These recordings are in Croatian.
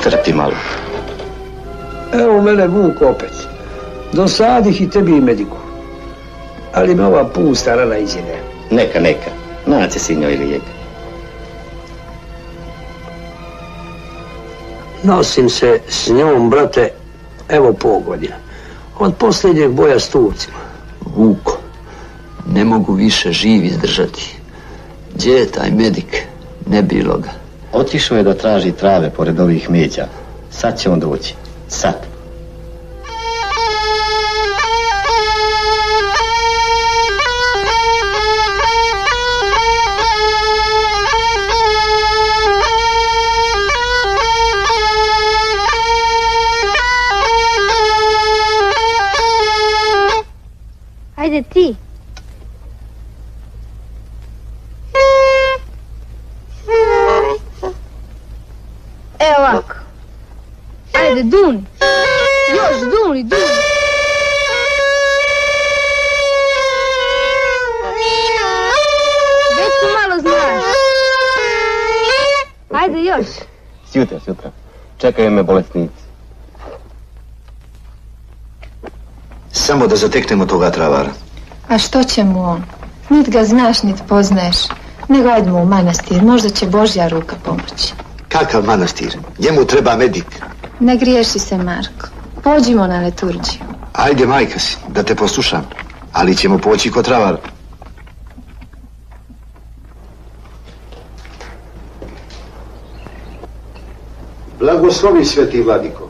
pritrpi malo. Evo mene Vuk opet. Dosadih i tebi i mediku. Ali me ova pusta rana izjede. Neka, neka. Naće si njoj lijek. Nosim se s njom, brate, evo pol godina. Od posljednjeg boja s Turcima. Vuko, ne mogu više živ izdržati. Gdje je taj medik? Ne bilo ga. Otišao je da traži trave pored ovih međa. Sad će on doći. Sad. Da zateknemo toga travara. A što će mu on? Nit ga znaš, nit poznaješ. Nego ajdemo u manastir, možda će Božja ruka pomoći. Kakav manastir? Njemu treba medik. Ne griješi se, Marko. Pođimo na liturgiju. Ajde, majka si, da te poslušam. Ali ćemo poći kod travara. Blagoslovi sveti vladiko.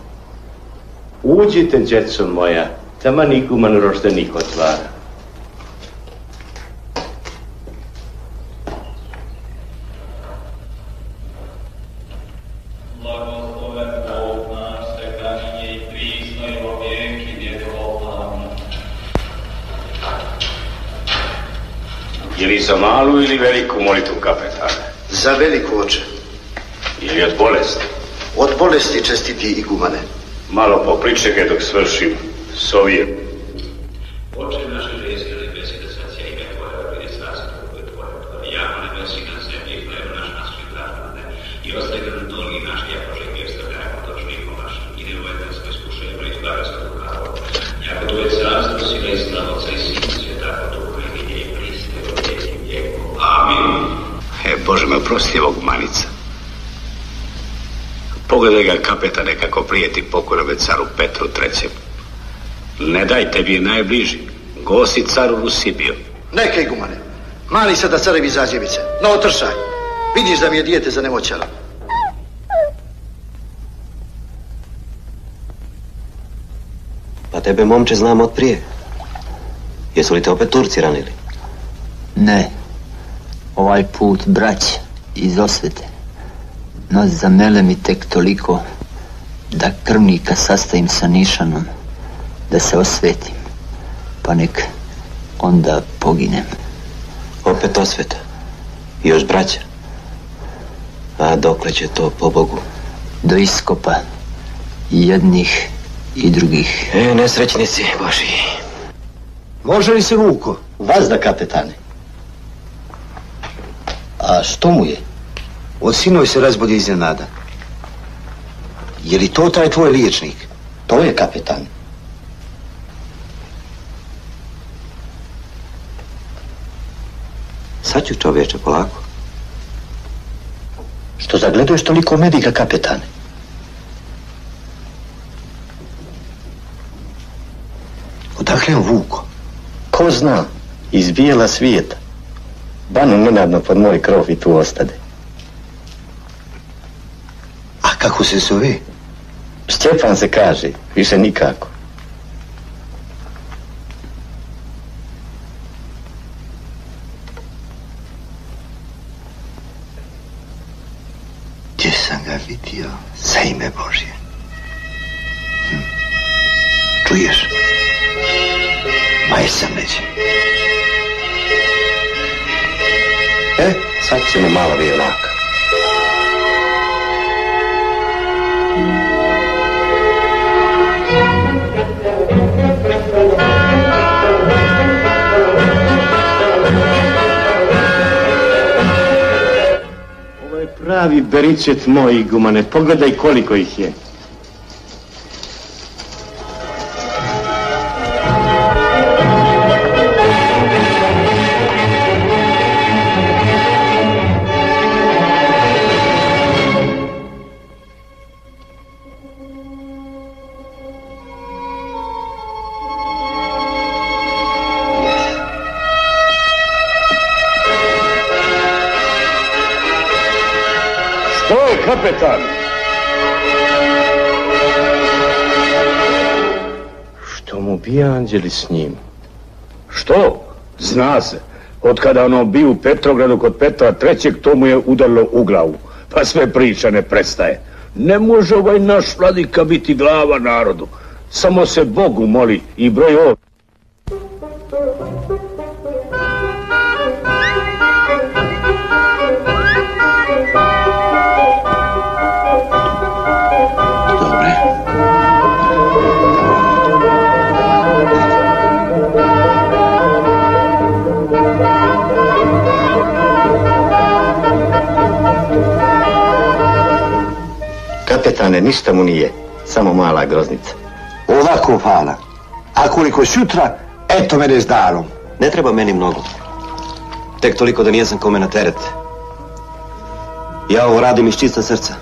Uđite, djeco moja, tamo nikuman roštenik otvara. Za malu ili veliku molitvu kapetana? Za veliku oče. Ili od bolesti? Od bolesti čestiti igumane. Malo popričekaj dok svršim Oče naše vidi koje Tvoje, zemlji, naš nas i i nam dolgi naš, jako stavljamo i ne uvede nas bez kušenja, i izbave se od pravo. Jako Tvoje carstvo, sila i slava Otca i Sina, svjetako Duha i vidje i priste, od vijeki vijekov. Amin. E, Bože me oprosti ovog manica. Pogledaj ga kapetane kako prijeti pokojnome caru Petru III. Ne daj tebi je najbliži. Gosti caru Rusi bio. Neka igumane. Mali sada carevi zađevice. No otršaj. Vidiš da mi je dijete zanemoćalo. Pa tebe, momče, znam od prije. Jesu li te opet Turci ranili? Ne. Ovaj put brać iz osvete. No zamele mi tek toliko da krvnika sastavim sa nišanom, da se osvetim, pa nek onda poginem. Opet osveta. Još braća. A dokle će to, po Bogu? Do iskopa i jednih i drugih. E, nesrećnici Boži. Može li se Vuko? Vazda, kapetane. A što mu je? Od sinoj se razbodi iznenada. Je li to taj tvoj liječnik? To je kapetan. Sad ću čovječe, polako. Što zagleduješ toliko medika, kapetane? Odakle je on Vuko? Ko zna, iz bijela svijeta. Banu nenadno pod moj krov i tu ostade. A kako se zove? Stjepan se kaže, više nikako. Gdje sam ga vidio? Za ime Božje. Hm. Čuješ? Maj sam neće. E, sad malo vijevaka. Pravi bericet moj, gumane, pogledaj koliko ih je. Mu bi anđeli s njim? Što? Zna se. Od kada ono bio u Petrogradu kod Petra trećeg, to mu je udarilo u glavu. Pa sve priča ne prestaje. Ne može ovaj naš vladika biti glava narodu. Samo se Bogu moli i broj ovo. Kapetane, ništa mu nije. Samo mala groznica. Ovako, hvala. A koliko sutra, eto mene s darom. Ne treba meni mnogo. Tek toliko da nijesam kome na teret. Ja ovo radim iz čista srca.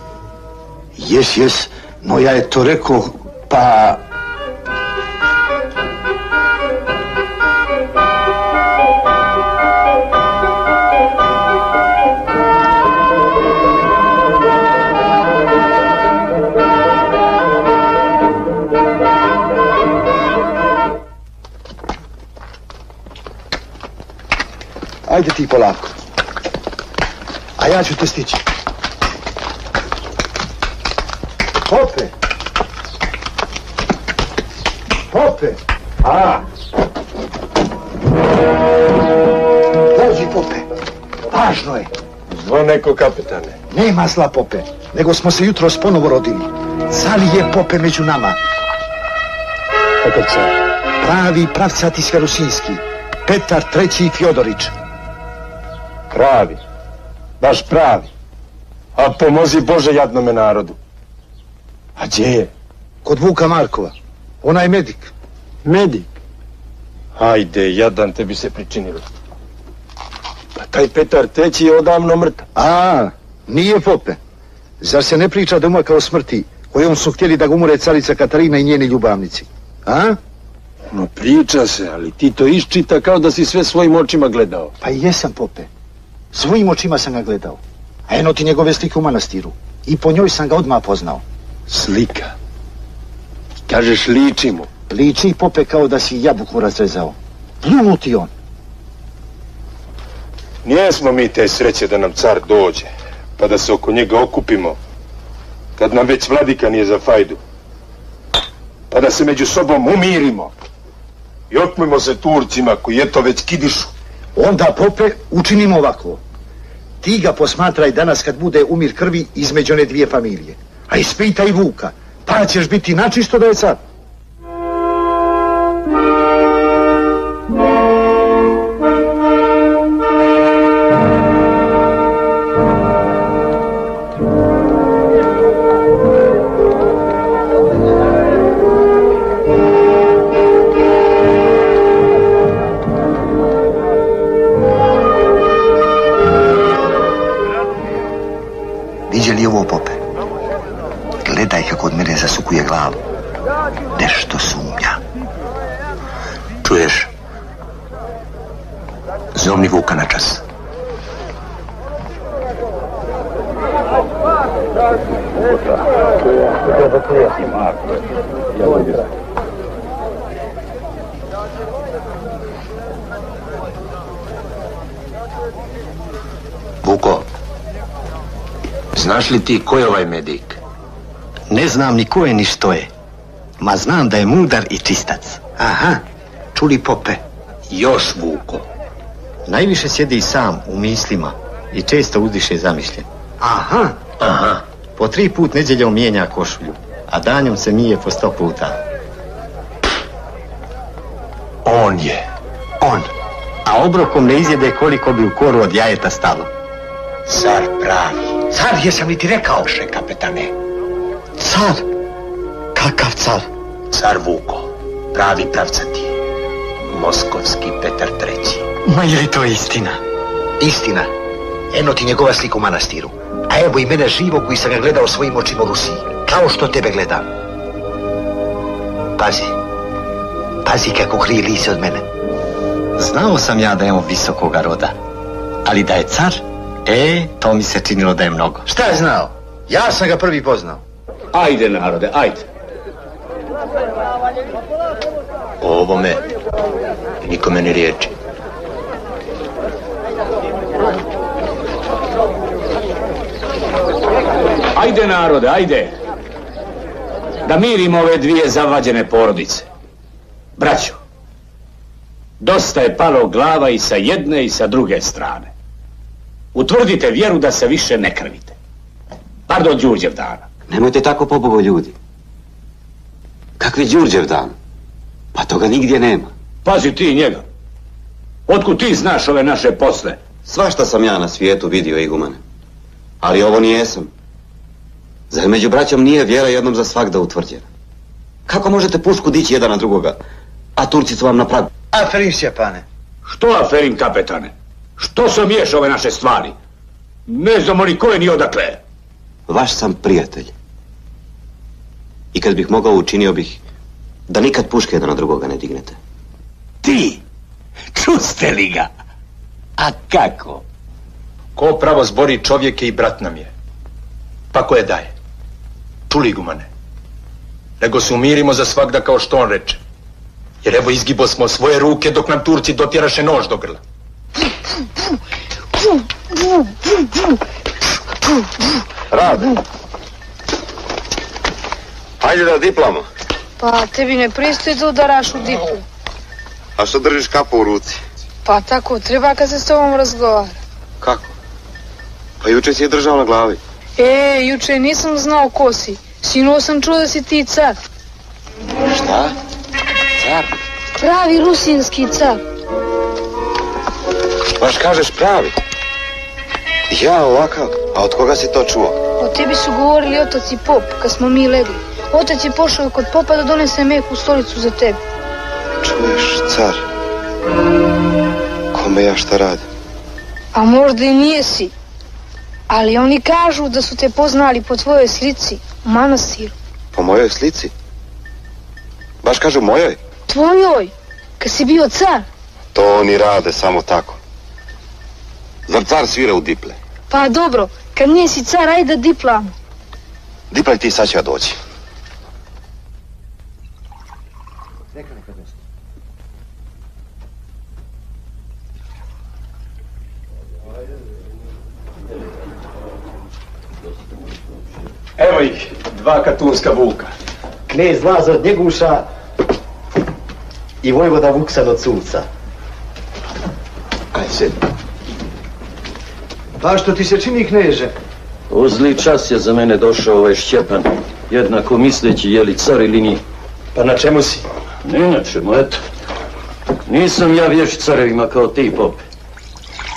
Jes, jes, no ja je to rekao, pa... Ajde ti polako. A ja ću te stići. Pope! Pope! A, Dođi, Pope. Važno je. zvo neko kapetane. Nema zla, Pope. Nego smo se jutros ponovo rodili. Zali je Pope među nama. Kakav car? Pravi pravcati Sverusinski. Petar III. Fjodorić. Pravi. Baš pravi. A pomozi Bože jadnome narodu. A gdje je? Kod Vuka Markova. Ona je medik. Medik. Hajde, jadan tebi se pričinilo. Pa taj Petar treći je odavno mrtav. A, nije Pope. Zar se ne priča doma kao smrti kojom su htjeli da ga umure carica Katarina i njeni ljubavnici? A? No priča se, ali ti to iščita kao da si sve svojim očima gledao. Pa jesam, Pope. Svojim očima sam ga gledao. A eno ti njegove slike u manastiru. I po njoj sam ga odmah poznao. Slika. Kažeš liči mu. Liči Pope kao da si jabuku razrezao. Pljunuti on. Nijesmo mi te sreće da nam car dođe, pa da se oko njega okupimo, kad nam već vladika nije za fajdu. Pa da se među sobom umirimo i otmimo se Turcima koji eto već kidišu. Onda, Pope, učinimo ovako. Ti ga posmatraj danas kad bude umir krvi između one dvije familije. A ispitaj Vuka, pa ćeš biti načisto da je car. Gledaj kako od mene zasukuje glavu. Nešto sumnja. Čuješ? Zovni Vuka na čas. Vuko, znaš li ti ko je ovaj medik? Ne znam ni ko je ni što je. Ma znam da je mudar i čistac. Aha, čuli Pope. Još Vuko. Najviše sjedi i sam u mislima i često uzdiše zamišljen. Aha, Aha. Po tri put nedjeljom mijenja košulju, a danjom se mije po sto puta. On je. on. A obrokom ne izjede koliko bi u koru od jajeta stalo. Car pravi. Car, jesam li ti rekao? Še, kapetane. Car? Kakav car? Car Vuko. Pravi pravcati. Moskovski Petar III. Ma je li to istina? Istina. Eno ti njegova slika u manastiru. A evo i mene živo koji sam ga gledao svojim očima u Rusiji. Kao što tebe gledam. Pazi. Pazi kako krije lice od mene. Znao sam ja da je on visokoga roda. Ali da je car, e, to mi se činilo da je mnogo. Šta je znao? Ja sam ga prvi poznao. Ajde, narode, ajde. O ovome nikome ni riječi. Ajde, narode, ajde. Da mirimo ove dvije zavađene porodice. Braćo, dosta je palo glava i sa jedne i sa druge strane. Utvrdite vjeru da se više ne krvite. Pardon, Đurđev dana. Nemojte tako pobogo ljudi. Kakvi Đurđev dan? Pa toga nigdje nema. Pazi ti njega. Otkud ti znaš ove naše posle? Svašta sam ja na svijetu vidio, igumane. Ali ovo nijesam. Zar među braćom nije vjera jednom za svakda utvrđena? Kako možete pušku dići jedan na drugoga, a Turci su vam na pragu? Aferin Sjepane. Što aferin, kapetane? Što se miješa ove naše stvari? Ne znamo ni ko je ni odakle. Vaš sam prijatelj. I kad bih mogao učinio bih da nikad puške jedan na drugoga ne dignete. Ti? Čuste li ga? A kako? Ko pravo zbori čovjeke i brat nam je. Pa ko je daje? Čuli gumane. Nego se umirimo za svakda kao što on reče. Jer evo izgibo smo svoje ruke dok nam Turci dotjeraše nož do grla. Rad. Hajde da diplamo. Pa tebi ne pristoji da udaraš u diplu. A što držiš kapu u ruci? Pa tako, treba kad se s tobom razgovara. Kako? Pa juče si je držao na glavi. E, juče nisam znao ko si. Sino sam čuo da si ti car. Šta? Car? Pravi rusinski car. Baš kažeš pravi. Ja ovakav? A od koga si to čuo? O tebi su govorili otac i pop, kad smo mi legli. Otac je pošao kod popa da donese meku stolicu za tebe. Čuješ, car? Kome ja šta radim? A možda i nije si. Ali oni kažu da su te poznali po tvojoj slici u manastiru. Po mojoj slici? Baš kažu mojoj? Tvojoj, kad si bio car. To oni rade samo tako. Zar car svira u diple? Pa dobro, kad nisi car, ajde diplamu. Diplaj ti sad će ja doći. Evo ih, dva katunska vuka. Knez Lazar od Njeguša i vojvoda Vuksan od Suca. Aj, sjedi. Pa što ti se čini, kneže? Uzli čas je za mene došao ovaj Šćepan, jednako misleći je li car ili nije. Pa na čemu si? Ni na čemu, eto. Nisam ja vješ carevima kao ti, pope.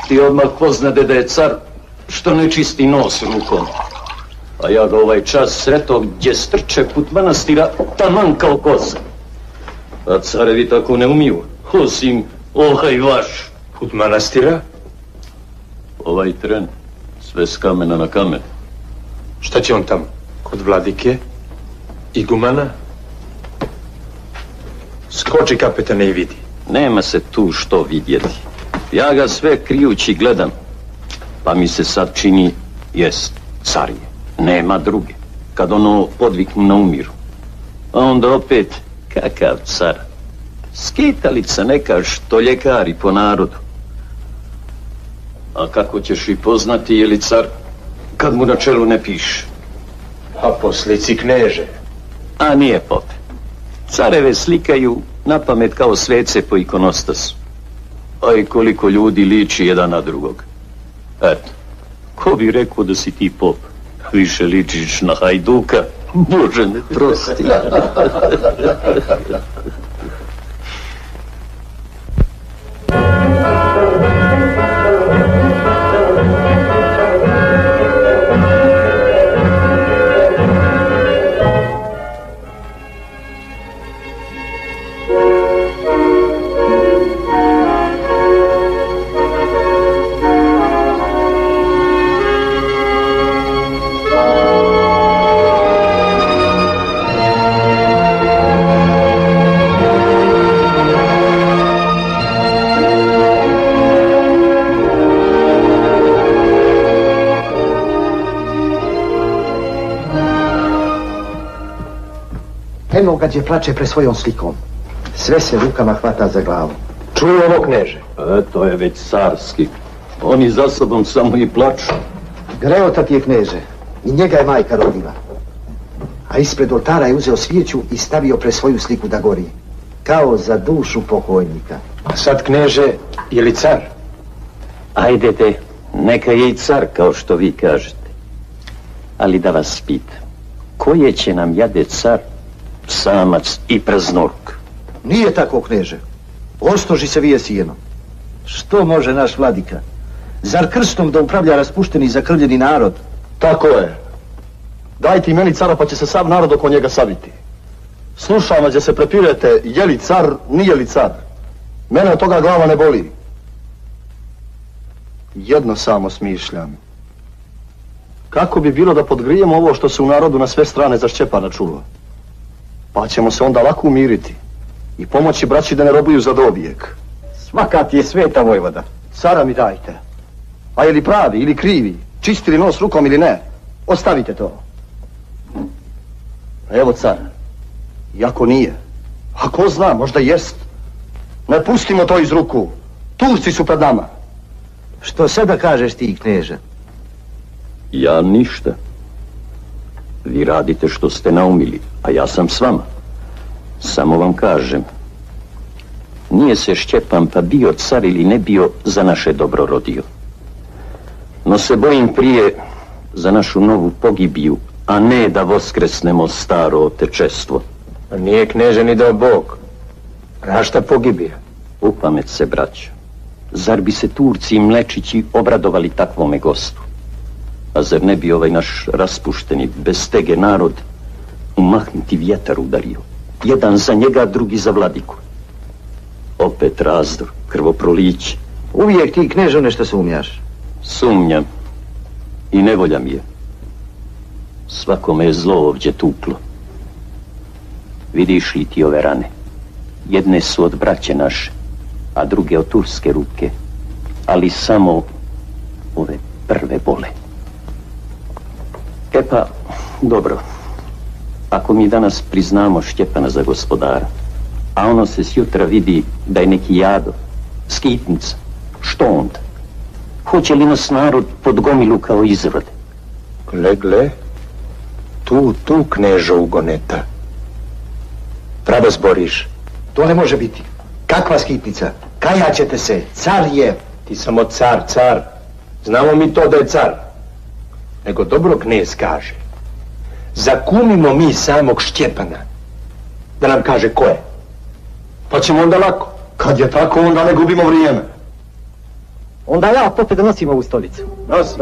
Ti odmah poznade da je car što ne čisti nos rukom. A ja ga ovaj čas sretao gdje strče put manastira taman kao koza. A carevi tako ne umiju, osim ovaj vaš. Put manastira? Ovaj tren, sve s kamena na kamen. Šta će on tamo? Kod vladike? Igumana? Skoči kapetane i vidi. Nema se tu što vidjeti. Ja ga sve krijući gledam. Pa mi se sad čini, jest, car je. Nema druge. Kad ono podviknu na umiru. A onda opet, kakav car. Skitalica neka što ljekari po narodu. A kako ćeš i poznati je li car kad mu na čelu ne piše? A po slici kneže. A nije pop. Careve slikaju na pamet kao svece po ikonostasu. A i koliko ljudi liči jedan na drugog. Eto, ko bi rekao da si ti pop? Više ličiš na hajduka. Bože ne prosti. Eno ga gdje plače pre svojom slikom. Sve se rukama hvata za glavu. Čuj ovo, kneže. E, to je već carski. Oni za sobom samo i plaču. Greota ti je kneže. I njega je majka rodila. A ispred oltara je uzeo svijeću i stavio pre svoju sliku da gori. Kao za dušu pokojnika. A sad, kneže, je li car? Ajdete, neka je i car, kao što vi kažete. Ali da vas pitam, koje će nam jade car, samac i praznork? Nije tako, kneže. Ostoži se vije sijeno. Što može naš vladika? Zar krstom da upravlja raspušteni i zakrvljeni narod? Tako je. Dajte i meni cara pa će se sav narod oko njega saviti. Slušam vas gdje se prepirete je li car, nije li car. Mene od toga glava ne boli. Jedno samo smišljam. Kako bi bilo da podgrijemo ovo što se u narodu na sve strane zašćepana čulo? Pa ćemo se onda lako umiriti i pomoći braći da ne robuju za dobijek. Svaka ti je sveta, Vojvoda. Cara mi dajte. A je li pravi ili krivi, čisti li nos rukom ili ne, ostavite to. Evo car, iako nije, a ko zna, možda jest. Ne pustimo to iz ruku. Turci su pred nama. Što sada kažeš ti, kneže? Ja ništa. Vi radite što ste naumili, a ja sam s vama. Samo vam kažem. Nije se Šćepan pa bio car ili ne bio za naše dobro rodio. No se bojim prije za našu novu pogibiju, a ne da voskresnemo staro otečestvo. A nije kneže ni dao Bog. Rašta pogibija. U pamet se, braćo. Zar bi se Turci i Mlečići obradovali takvome gostu? A zar ne bi ovaj naš raspušteni, bez stege narod umahnuti vjetar udario? Jedan za njega, drugi za vladiku. Opet razdor, krvoproliće. Uvijek ti, kneže, nešto sumnjaš. Sumnjam. I nevolja mi je. Svakome je zlo ovdje tuklo. Vidiš li ti ove rane? Jedne su od braće naše, a druge od turske ruke. Ali samo ove prve bole. E pa, dobro. Ako mi danas priznamo Šćepana za gospodara, a ono se s jutra vidi da je neki jado, skitnica, što onda? Hoće li nas narod pod gomilu kao izrode? Gle, gle, tu, tu, knežo ugoneta. Pravo zboriš. To ne može biti. Kakva skitnica? Kaja ćete se, car je. Ti samo car, car. Znamo mi to da je car. Nego dobro knez kaže. Zakumimo mi samog Šćepana. Da nam kaže ko je. Pa ćemo onda lako. Kad je tako, onda ne gubimo vrijeme. Onda ja popet nosim ovu stolicu. Nosi.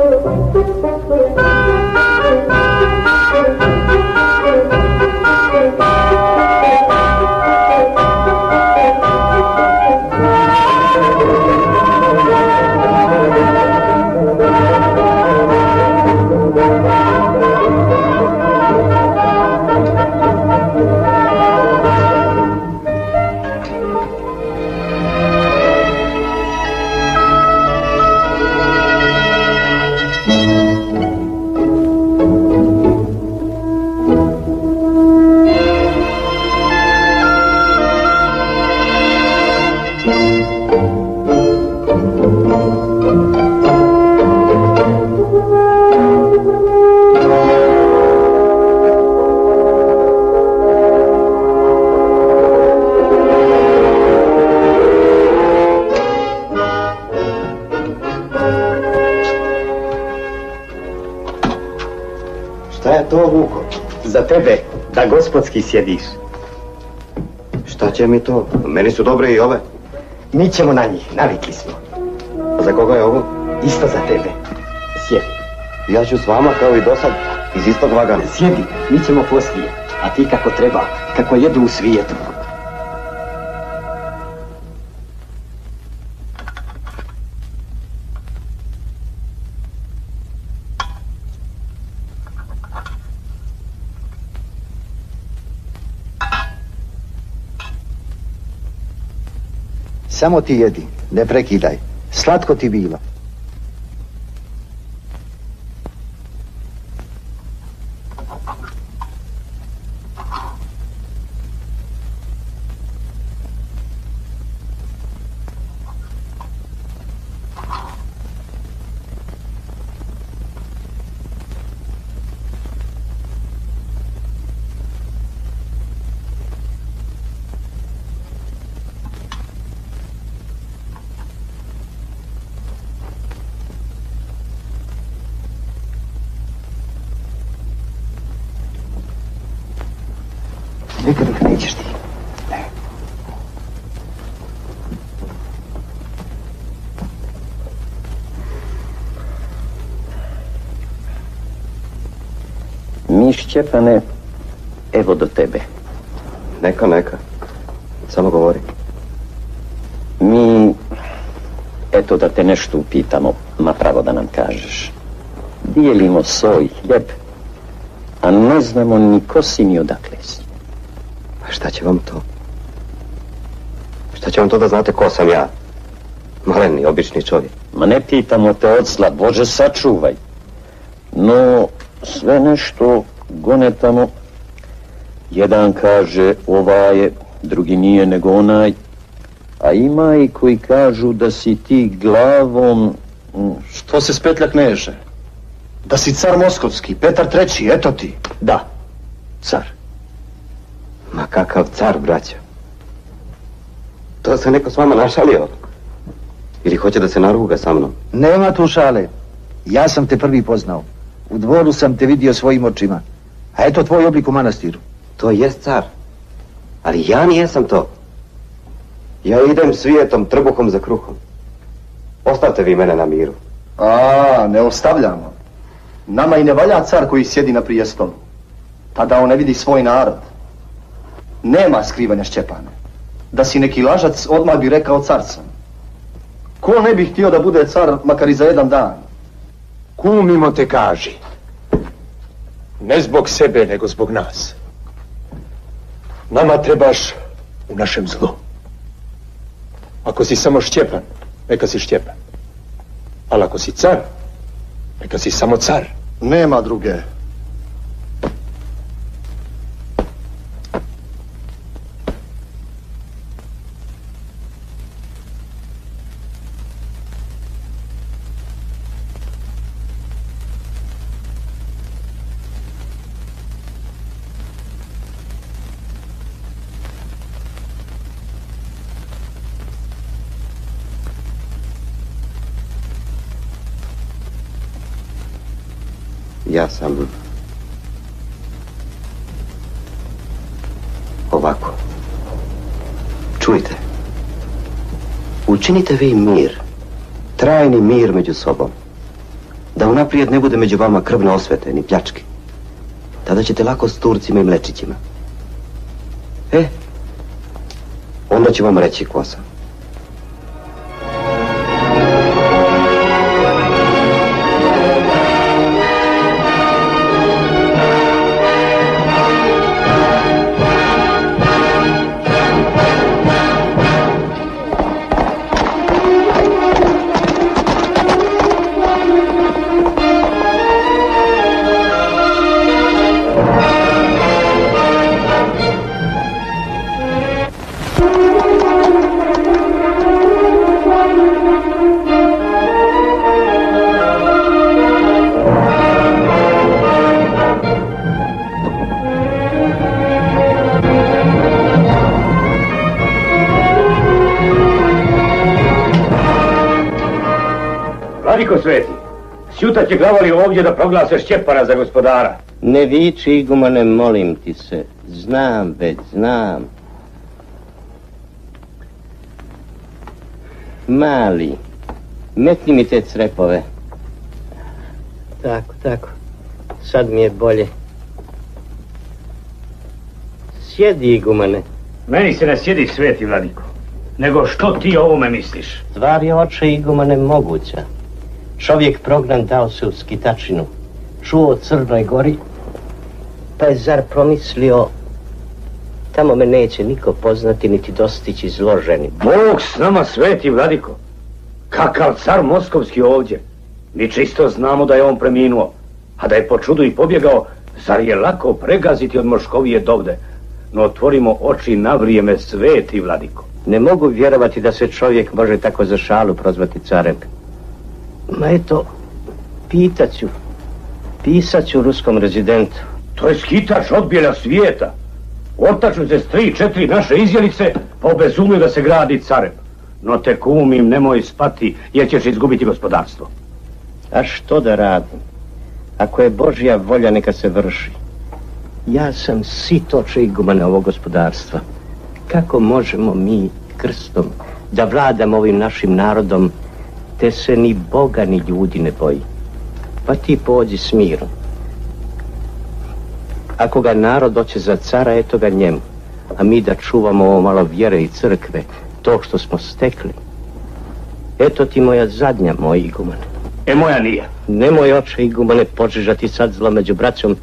Vuko? Za tebe, da gospodski sjediš. Šta će mi to? Meni su dobre i ove. Mi ćemo na njih, navikli smo. A za koga je ovo? Isto za tebe. Sjedi. Ja ću s vama kao i do sad, iz istog vagana. Sjedi, mi ćemo poslije. A ti kako treba, kako jedu u svijetu. Samo ti jedi, ne prekidaj. Slatko ti bilo. Nikad ih nećeš ti. Mi Šćepane, evo do tebe. Neka, neka. Samo govori. Mi, eto da te nešto upitamo, ma pravo da nam kažeš. Dijelimo soj, hljeb, a ne znamo ni ko si ni odakle si. A šta će vam to? Šta će vam to da znate ko sam ja? Maleni, obični čovjek. Ma ne pitamo te od zla, Bože sačuvaj. No, sve nešto gone tamo. Jedan kaže ovaj je, drugi nije nego onaj. A ima i koji kažu da si ti glavom... Što se spetlja kneže? Da si car Moskovski, Petar III, eto ti. Da, car. Ma kakav car, braćo. To se neko s vama našalio. Ili hoće da se naruga sa mnom? Nema tu šale. Ja sam te prvi poznao. U dvoru sam te vidio svojim očima. A eto tvoj oblik u manastiru. To jest car. Ali ja nijesam to. Ja idem svijetom, trbuhom za kruhom. Ostavte vi mene na miru. A, ne ostavljamo. Nama i ne valja car koji sjedi na prijestolu. Tada on ne vidi svoj narod. Nema skrivanja Šćepane. Da si neki lažac, odmah bi rekao car sam. Ko ne bi htio da bude car, makar i za jedan dan? Kumimo te kaži. Ne zbog sebe, nego zbog nas. Nama trebaš u našem zlu. Ako si samo Šćepan, neka si Šćepan. Ali ako si car, neka si samo car. Nema druge. Ja sam... Ovako. Čujte. Učinite vi mir. Trajni mir među sobom. Da unaprijed ne bude među vama krvne osvete ni pljačke. Tada ćete lako s Turcima i Mlečićima. E, onda ću vam reći ko sam. Glavali ovdje da proglase Šćepana za gospodara. Ne viči, igumane, molim ti se. Znam već, znam. Mali, metni mi te crepove. Tako, tako. Sad mi je bolje. Sjedi, igumane. Meni se ne sjedi Sveti, Vladiko. Nego što ti o ovome misliš? Stvar je oče igumane moguća. Čovjek prognan dao se u skitačinu. Čuo o Crnoj gori, pa je zar promislio tamo me neće niko poznati niti dostići izloženi. Bog s nama sveti, Vladiko. Kakav car moskovski ovdje. Mi čisto znamo da je on preminuo. A da je po čudu i pobjegao, zar je lako pregaziti od Moškovije dovde? No otvorimo oči na vrijeme sveti, Vladiko. Ne mogu vjerovati da se čovjek može tako za šalu prozvati carem. Ma eto, pitat ću, pisat ću ruskom rezidentu. To je skitač od bijela svijeta. Ortaču se s tri, četiri naše izjelice, pa obezumio da se gradi carem. No te kumim, nemoj spati, jer ćeš izgubiti gospodarstvo. A što da radim? Ako je Božja volja, neka se vrši. Ja sam sitoče igumane ovog gospodarstva. Kako možemo mi krstom da vladamo ovim našim narodom, te se ni Boga ni ljudi ne boji. Pa ti pođi s mirom. Ako ga narod hoće za cara, eto ga njemu. A mi da čuvamo ovo malo vjere i crkve, to što smo stekli. Eto ti moja zadnja, moj igumane. E moja nije. Nemoj oče igumane požežati sad zlo među braćom,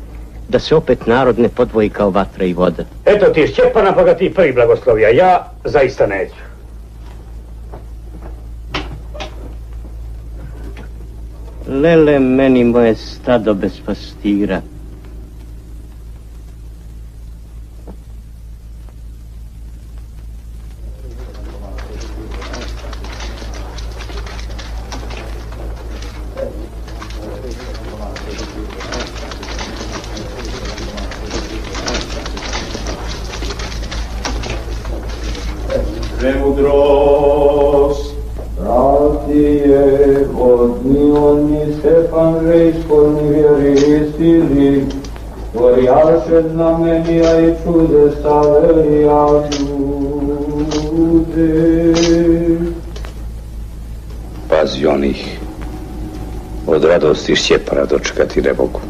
da se opet narod ne podvoji kao vatra i voda. Eto ti Šćepana pa ga ti prvi blagoslovija. Ja zaista neću. Lele meni moje stado bez pastira. Radosti Šćepana dočekati ne mogu.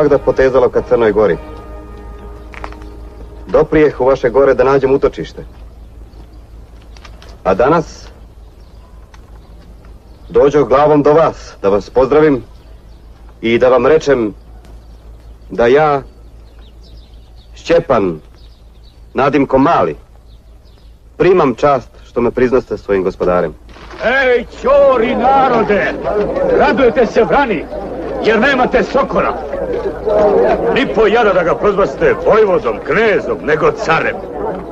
Svakda potezalo ka Crnoj Gori. Doprijeh u vaše gore da nađem utočište. A danas dođo glavom do vas da vas pozdravim i da vam rečem da ja, Šćepan, Nadimko Mali, primam čast što me priznaste svojim gospodarem. Ej, čori narode! Radujete se vrani, jer nemate sokola. Ni po jada da ga prozvaste vojvodom, knezom, nego carem.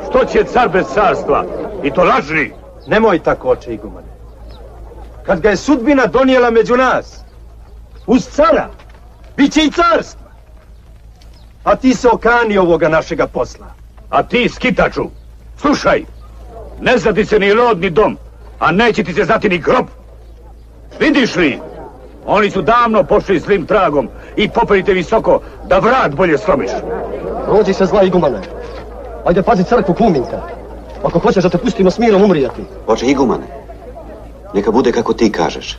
Što će car bez carstva? I to lažni. Nemoj tako, oče igumane. Kad ga je sudbina donijela među nas, uz cara, bit će i carstva. A ti se okani ovoga našega posla. A ti, skitaču, slušaj, ne zna ti se ni rod ni dom, a neće ti se znati ni grob. Vidiš li, oni su davno pošli zlim tragom i popelite visoko da vrat bolje slomiš. Rođi se zla igumane. Ajde pazi crkvu kuminka. Ako hoćeš da te pustimo s mirom umrijeti. Oče igumane, neka bude kako ti kažeš.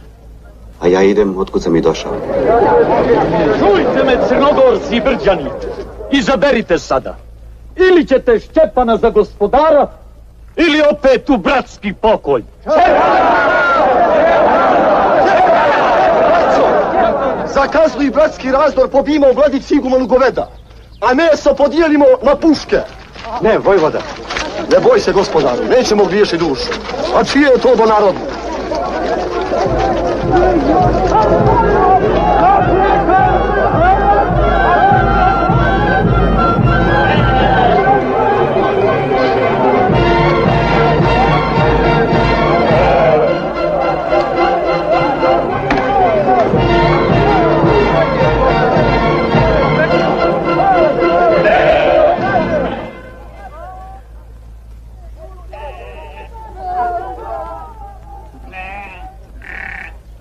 A ja idem otkud sam i došao. Čujte me, crnogorci i brđani, izaberite sada. Ili ćete Šćepana za gospodara, ili opet u bratski pokolj. Za kaznu i bratski razdor pobijemo u vladici igumanu goveda. A meso podijelimo na puške. Ne, vojvoda. Ne boj se, gospodaru, nećemo griješiti dušu. A čije je to do narodu?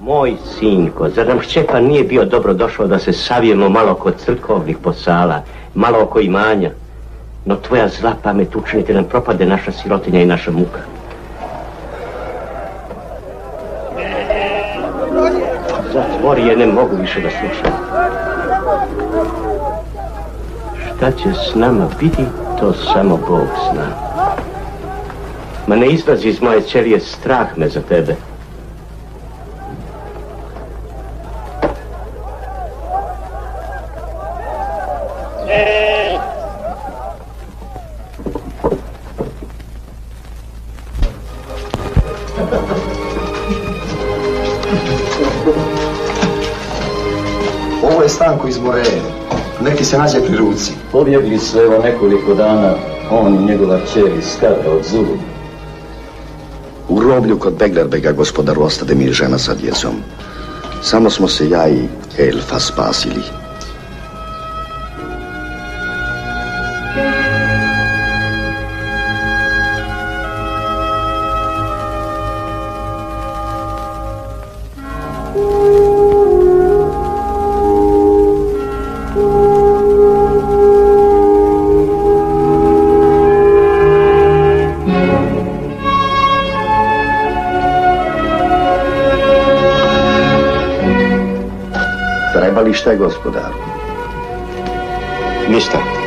Moj sinko, zar nam Šćepan nije bio dobro došao da se savijemo malo kod crkovnih posala, malo oko imanja? No tvoja zla pamet učinite nam propade naša sirotinja i naša muka. Zatvori je, ne mogu više da slušam. Šta će s nama biti, to samo Bog zna. Ma ne izlazi iz moje ćelije, strah me za tebe. Pobjegli su evo nekoliko dana, on i njegova čer iz Skadra od Zulu. U roblju kod Beglerbega gospodaru ostade mi žena sa djecom. Samo smo se ja i Elfa spasili. Treba li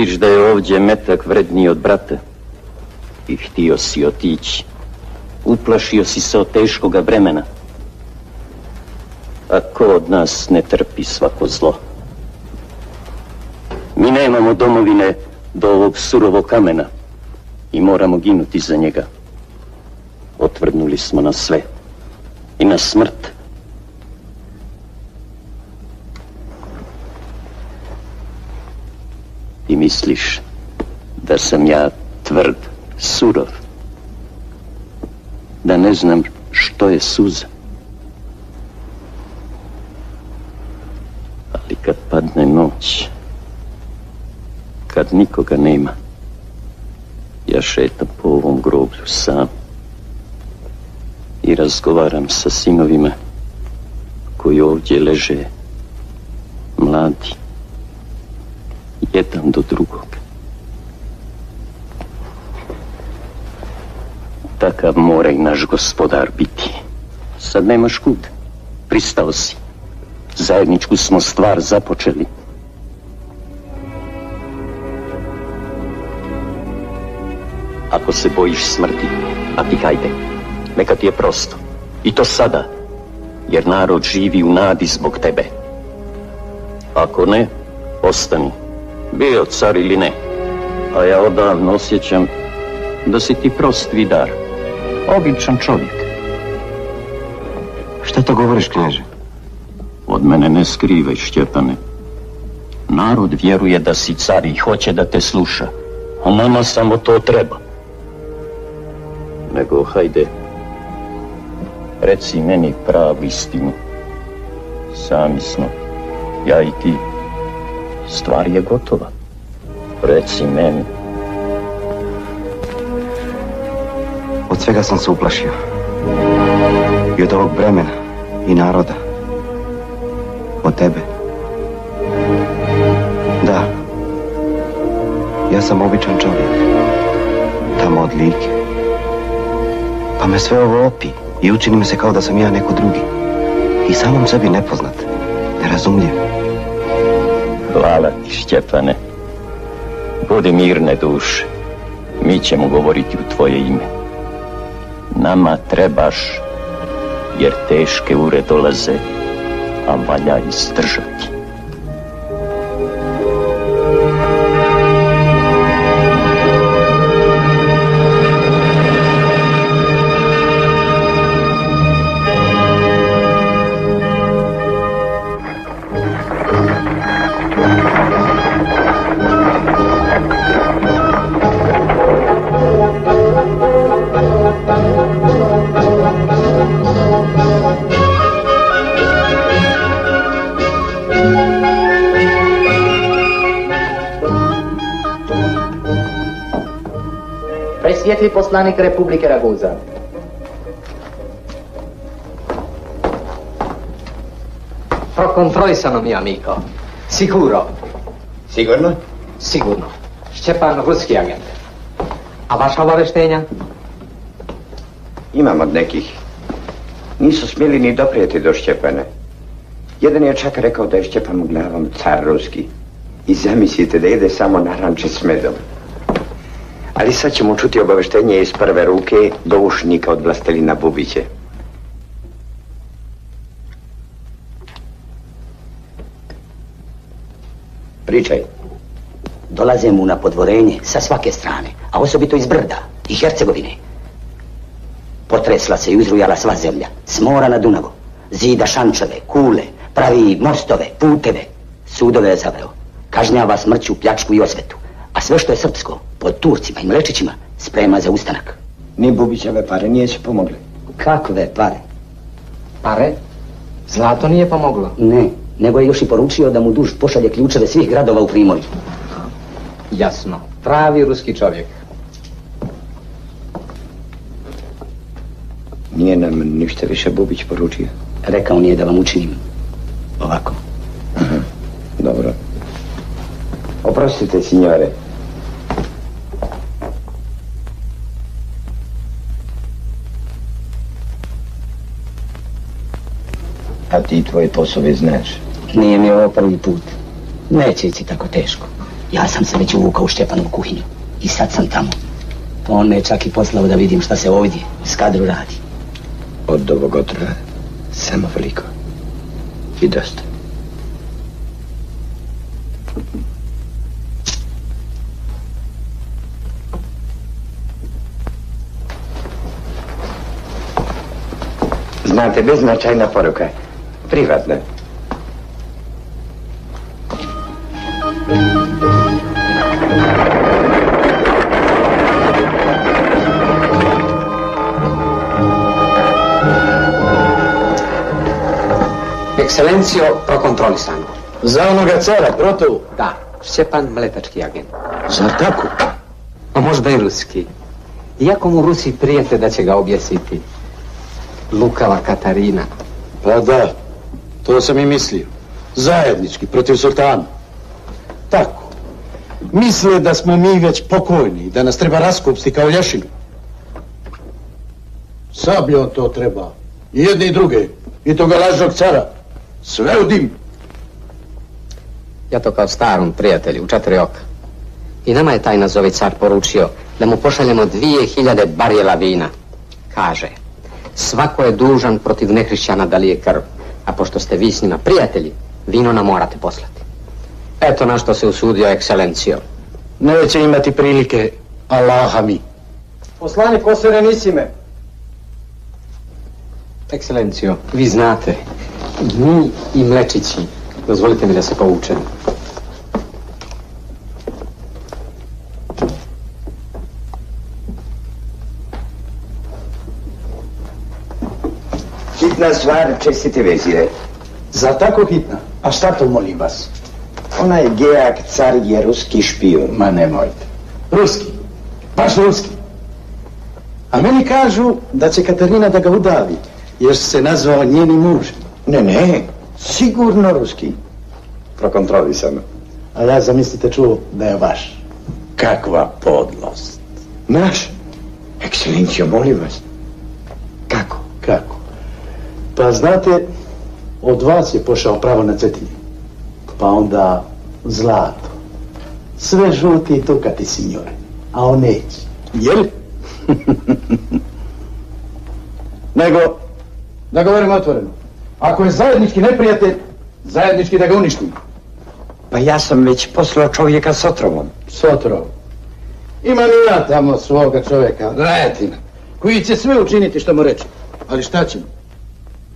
Vidiš da je ovdje metak vredniji od brata. I htio si otići. Uplašio si se od teškoga vremena. A ko od nas ne trpi svako zlo? Mi nemamo domovine do ovog surovog kamena i moramo ginuti za njega. Otvrdnuli smo na sve i na smrt. Ti misliš da sam ja tvrd, surov, da ne znam što je suza. Ali kad padne noć, kad nikoga nema, ja šetam po ovom groblju sam i razgovaram sa sinovima koji ovdje leže mladi jedan do drugog. Takav mora i naš gospodar biti. Sad nemaš kud. Pristao si. Zajedničku smo stvar započeli. Ako se bojiš smrti, a ti hajde, neka ti je prosto. I to sada, jer narod živi u nadi zbog tebe. Ako ne, ostani, bio car ili ne. A ja odavno osjećam da si ti prost vidar, običan čovjek. Šta to govoriš, knježe? Od mene ne skrivaj, Šćepane. Narod vjeruje da si car i hoće da te sluša, a nama samo to treba. nego hajde, reci meni pravu istinu. Sami smo, ja i ti. Stvar je gotova. Reci meni. Od svega sam se uplašio. I od ovog vremena i naroda. Od tebe. Da. Ja sam običan čovjek. Tamo od like. Pa me sve ovo opi i učini mi se kao da sam ja neko drugi. I samom sebi nepoznat. Nerazumljiv. Hvala ti, Šćepane. Budi mirne duše. Mi ćemo govoriti u tvoje ime. Nama trebaš, jer teške ure dolaze, a valja izdržati. Poslanik Republike Raguza. Prokontrolisano mi, amico. Sicuro. Sigurno? Sigurno. Šćepan, ruski agent. A vaša obaveštenja? Imam od nekih. Nisu smjeli ni doprijeti do Šćepana. Jedan je čak rekao da je Šćepan glavom car ruski. I zamislite da ide samo na ranče s medom. Ali sad ćemo čuti obaveštenje iz prve ruke doušnika od vlastelina Bubiće. Pričaj. Dolaze mu na podvorenje sa svake strane, a osobito iz Brda i Hercegovine. Potresla se i uzrujala sva zemlja, s mora na Dunavu, zida šančeve, kule, pravi mostove, puteve, sudove je zaveo, kažnjava smrću, pljačku i osvetu, a sve što je srpsko, pod Turcima i Mlečićima, sprema za ustanak. Ni Bubićeve pare nijesu pomogle. Kakve pare? Pare? Zlato nije pomoglo. Ne, nego je još i poručio da mu duž pošalje ključeve svih gradova u Primorju. Jasno. Pravi ruski čovjek. Nije nam ništa više Bubić poručio. Rekao nije da vam učinim ovako. Dobro. Oprostite, signore. A ti tvoj poslovi znaš. Nije mi ovo prvi put. Neće ići tako teško. Ja sam se već uvukao u Šćepanovu kuhinju. I sad sam tamo. Pa on me je čak i poslao da vidim šta se ovdje s kadru radi. Od ovog otrova samo veliko. I dosta. Znate, beznačajna poruka. Privatna. Ekscelencijo, prokontrolisano. Za onoga cara, protu? Da, Šćepan mletački agent. Zar tako? A možda i ruski. Iako mu Rusi prijete da će ga objesiti. Lukava Katarina. Pa da, to sam i mislio. Zajednički, protiv sultana. Tako. Misle da smo mi već pokojni da nas treba raskupsti kao lješinu. Sabljom to treba. I jedne i druge. I toga lažnog cara. Sve u dim. Ja to kao starom prijatelju, u četiri oka. I nama je taj nazovi car poručio da mu pošaljemo dvije hiljade barjela vina. Kaže, svako je dužan protiv nehrišćana da lije krv. A pošto ste vi s njima prijatelji, vino nam morate poslati. Eto na što se usudio ekscelencio. Neće imati prilike, Allaha mi. Poslanik Serenissime. Ekscelencijo, vi znate, mi i mlečići, dozvolite mi da se povučem. Hitna stvar, čestite vezire. Za tako hitna? A šta to molim vas? Onaj gejak car je ruski špijun. Ma nemojte. Ruski. Baš ruski. A meni kažu da će Katarina da ga udavi, jer se nazvao njeni muž. Ne, ne, sigurno ruski. Prokontrolisano. A ja zamislite čuo da je vaš. Kakva podlost. Naš? Ekscelencijo, molim vas. Pa znate, od vas je pošao pravo na cetinje. Pa onda zlato. Sve žuti i tukati, signore. A on neće. Jel? Nego, da govorim otvoreno. Ako je zajednički neprijatelj, zajednički da ga uništimo. Pa ja sam već poslao čovjeka s otrovom. S otrovom. Ima ni ja tamo svoga čovjeka, rajetina, koji će sve učiniti što mu reče. Ali šta ćemo?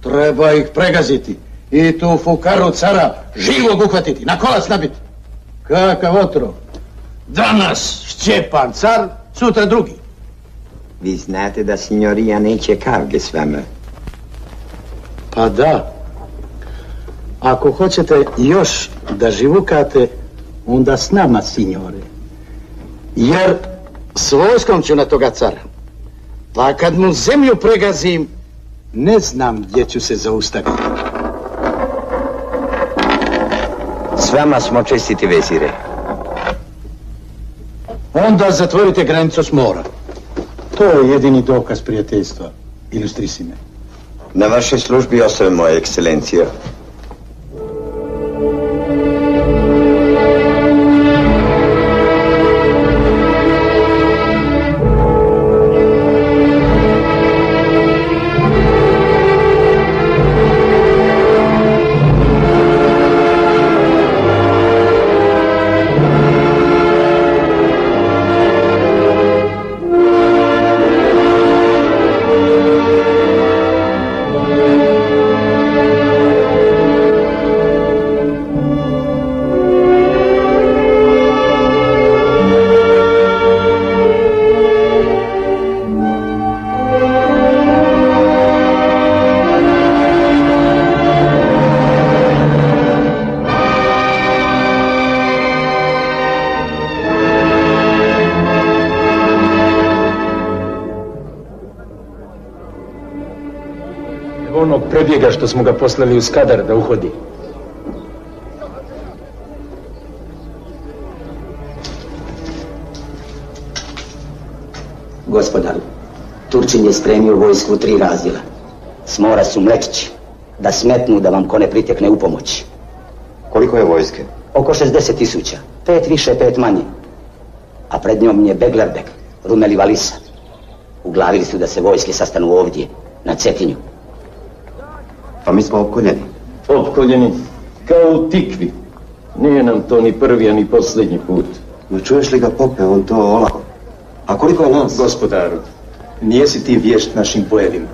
Treba ih pregaziti i tu fukaru cara živog uhvatiti, na kolac nabiti. Kakav otrov? Danas Šćepan car, sutra drugi. Vi znate da signorija neće karge s vama. Pa da. Ako hoćete još da živukate, onda s nama, signore. Jer s vojskom ću na toga cara. Pa kad mu zemlju pregazim, ne znam gdje ću se zaustaviti. S vama smo čestiti vezire. Onda zatvorite granicu s mora. To je jedini dokaz prijateljstva, ilustrisime. Na vašoj službi ostajem, moja ekscelencija. Prebjega što smo ga poslali u Skadar da uhodi. Gospodaru, Turčin je spremio vojsku u tri razdjela. S mora su mlečići, da smetnu da vam kone pritekne u pomoć. Koliko je vojske? Oko 60 tisuća, pet više, pet manje. A pred njom je Beglerbek, Rumeli Valisa. Uglavili su da se vojske sastanu ovdje, na Cetinju. Pa mi smo opkoljeni. Opkoljeni, kao u tikvi. Nije nam to ni prvi, a ni posljednji put. No čuješ li ga pope, on to olako. A koliko je nas? Gospodaru, nije si ti vješt našim pojevima.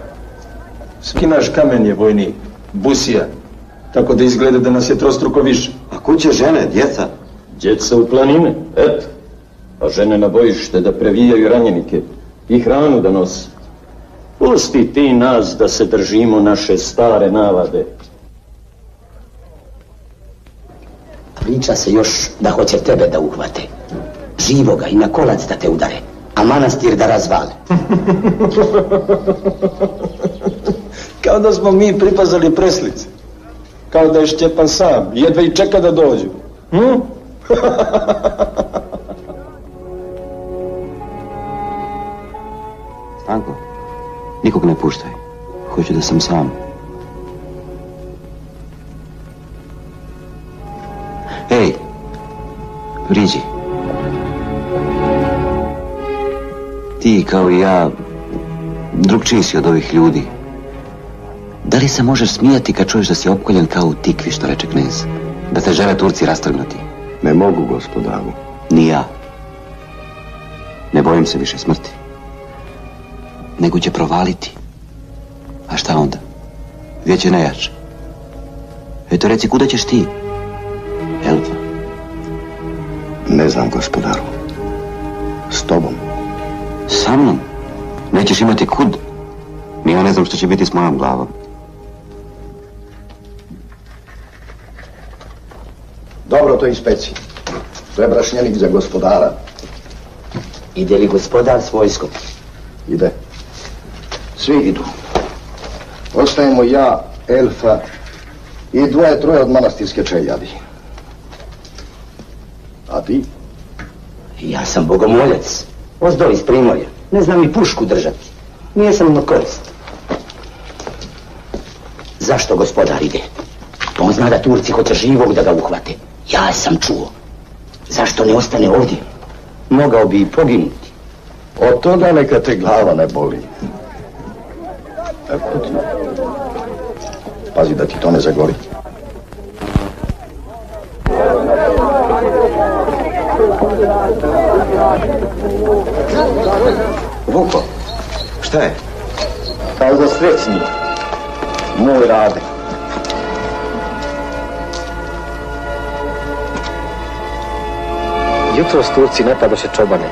Svaki naš kamen je vojnik, busija, tako da izgleda da nas je trostruko više. A kuće žene, djeca? Djeca u planine, eto. A žene na bojište da previjaju ranjenike i hranu da nose. Pusti ti nas da se držimo naše stare navade. Priča se još da hoće tebe da uhvate. Živoga i na kolac da te udare, a manastir da razvale. Kao da smo mi pripazali preslice. Kao da je Šćepan sam, jedva i čeka da dođu. Hm? Stanko, nikog ne puštaj. Hoću da sam sam. Ej, priđi. Ti kao i ja, drugčiji si od ovih ljudi. Da li se možeš smijati kad čuješ da si opkoljen kao u tikvi, što reče knez? Da te žele Turci rastrgnuti? Ne mogu, gospodaru. Ni ja. Ne bojim se više smrti nego će provaliti. A šta onda? Vijeće najjače. Eto reci, kuda ćeš ti? Elfa. Ne znam, gospodaru. S tobom. Sa mnom? Nećeš imati kud? Ni ja ne znam što će biti s mojom glavom. Dobro to ispeci. To za gospodara. Ide li gospodar s vojskom? Ide. Svi idu. Ostajemo ja, Elfa i dvoje, troje od manastirske čeljadi. A ti? Ja sam bogomoljac. Ozdo iz Primorja. Ne znam ni pušku držati. Nije sam na korist. Zašto gospodar ide? On zna da Turci hoće živog da ga uhvate. Ja sam čuo. Zašto ne ostane ovdje? Mogao bi i poginuti. Od toga neka te glava ne boli. Evo ti. Pazi da ti to ne zagori. Vuko, šta je? Kao da srećni. Moj rade. Jutro Turci napadoše čobane.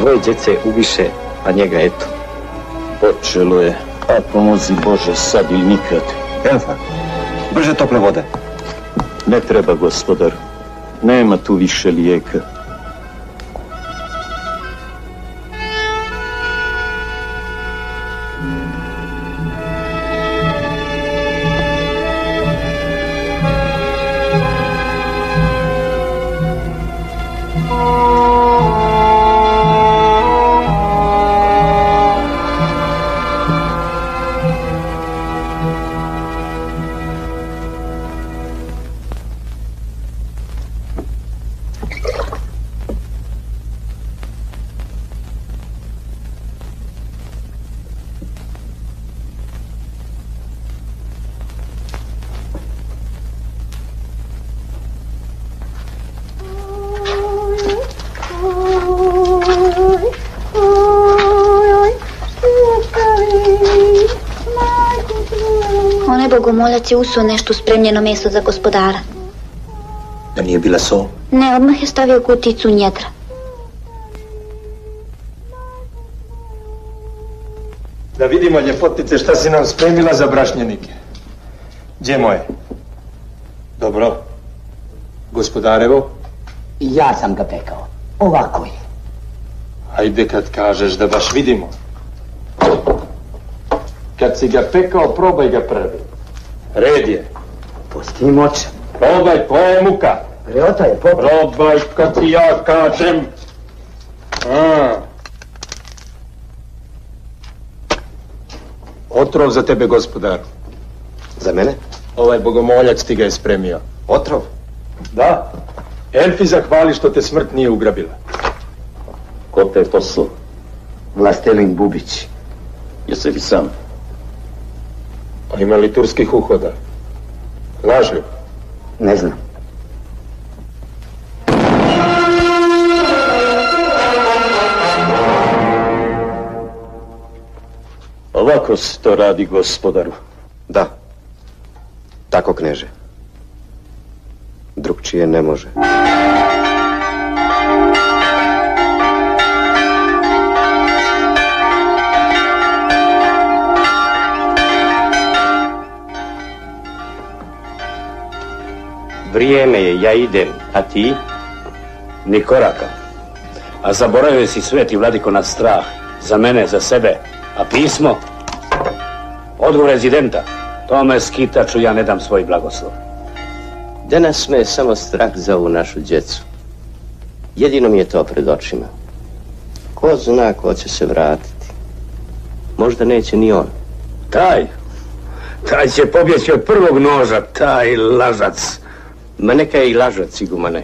Dvoje djece ubiše, a njega eto. Počelo je, a pomozi Bože sad ili nikad. Elfa, brže tople vode. Ne treba, gospodar. Nema tu više lijeka. Bogomoljac je usuo nešto spremljeno meso za gospodara. Da nije bila so? Ne, odmah je stavio kuticu njedra. Da vidimo ljepotice šta si nam spremila za brašnjenike. Gdje moje? Dobro. Gospodarevo, Ja sam ga pekao. Ovako je. ajde kad kažeš da baš vidimo. Kad si ga pekao, probaj ga prvi. Red je. Pusti moć. Probaj, tvoja je muka. Greota je pop. Probaj kad ti ja kažem. A. Otrov za tebe, gospodar. Za mene? Ovaj bogomoljac ti ga je spremio. Otrov? Da. Elfi zahvali što te smrt nije ugrabila. Ko te je poslao? Vlastelin Bubić. Jesi li sam? A ima li turskih uhoda? Lažu. Ne znam. Ovako se to radi, gospodaru. Da. Tako, kneže. Drugčije ne može. Vrijeme je, ja idem, a ti? Ni koraka. A zaboravio si sveti vladiko na strah. Za mene, za sebe. A pismo? Odgovor rezidenta. Tome skitaču ja ne dam svoj blagoslov. Danas me je samo strah za ovu našu djecu. Jedino mi je to pred očima. Ko zna ko će se vratiti. Možda neće ni on. Taj? Taj će pobjeći od prvog noža, taj lažac. Ma neka je i lažac, igumane.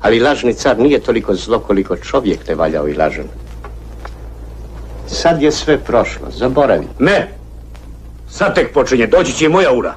Ali lažni car nije toliko zlo koliko čovjek ne valjao i lažan. Sad je sve prošlo, zaboravi. Ne! Sad tek počinje, doći će moja ura.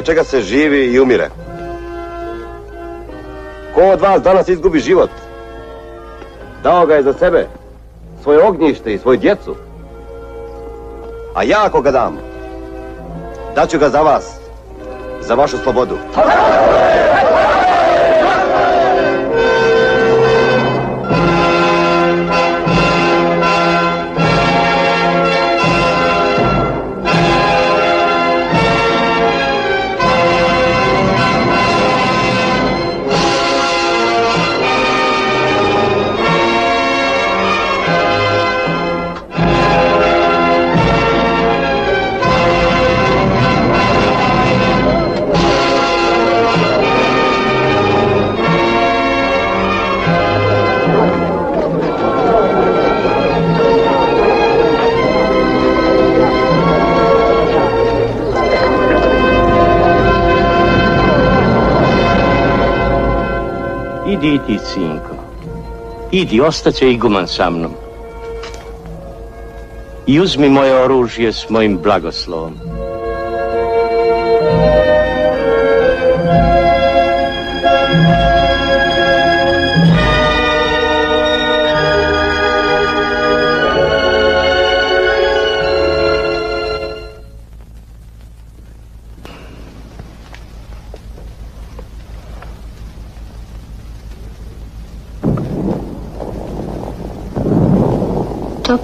Zbog čega se živi i umire. Ko od vas danas izgubi život? Dao ga je za sebe, svoje ognjište i svoju djecu. A ja ako ga dam, daću ga za vas, za vašu slobodu. Idi ti, sinko. Idi, ostaće iguman sa mnom. I uzmi moje oružje s mojim blagoslovom.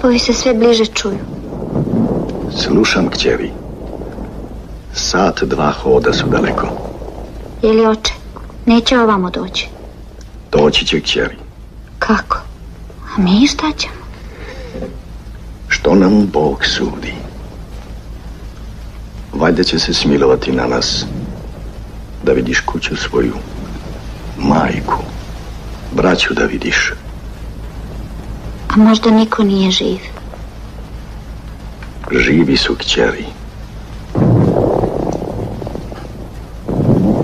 Topovi se sve bliže čuju. Slušam, kćeri. Sat, dva hoda su daleko. Je li oče? Neće ovamo doći. Doći će kćeri. Kako? A mi šta ćemo? Što nam Bog sudi? Valjda će se smilovati na nas. Da vidiš kuću svoju. Majku. Braću da vidiš. A možda niko nije živ. Živi su kćeri.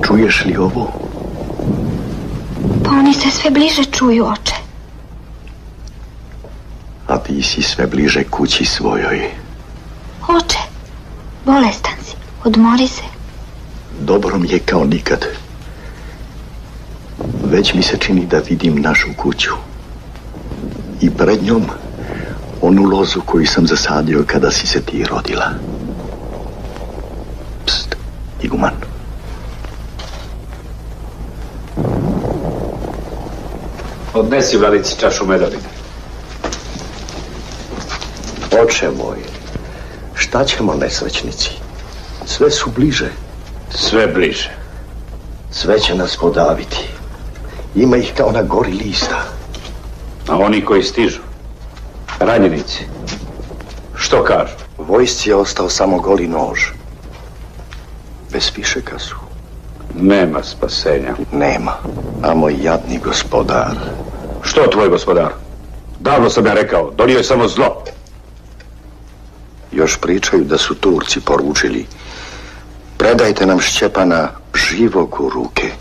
Čuješ li ovo? Pa oni se sve bliže čuju, oče. A ti si sve bliže kući svojoj. Oče, bolestan si. Odmori se. Dobro mi je kao nikad. Već mi se čini da vidim našu kuću. I pred njom onu lozu koju sam zasadio kada si se ti rodila. Pst, iguman. Odnesi vladici čašu medovine. Oče moj, šta ćemo nesrećnici? Sve su bliže. Sve bliže. Sve će nas podaviti. Ima ih kao na gori lista. A oni koji stižu? Ranjenici. Što kažu? Vojsci je ostao samo goli nož. Bez pišeka su. Nema spasenja. Nema. A moj jadni gospodar. Što tvoj gospodar? Davno sam ja rekao, donio je samo zlo. Još pričaju da su Turci poručili predajte nam Šćepana živog u ruke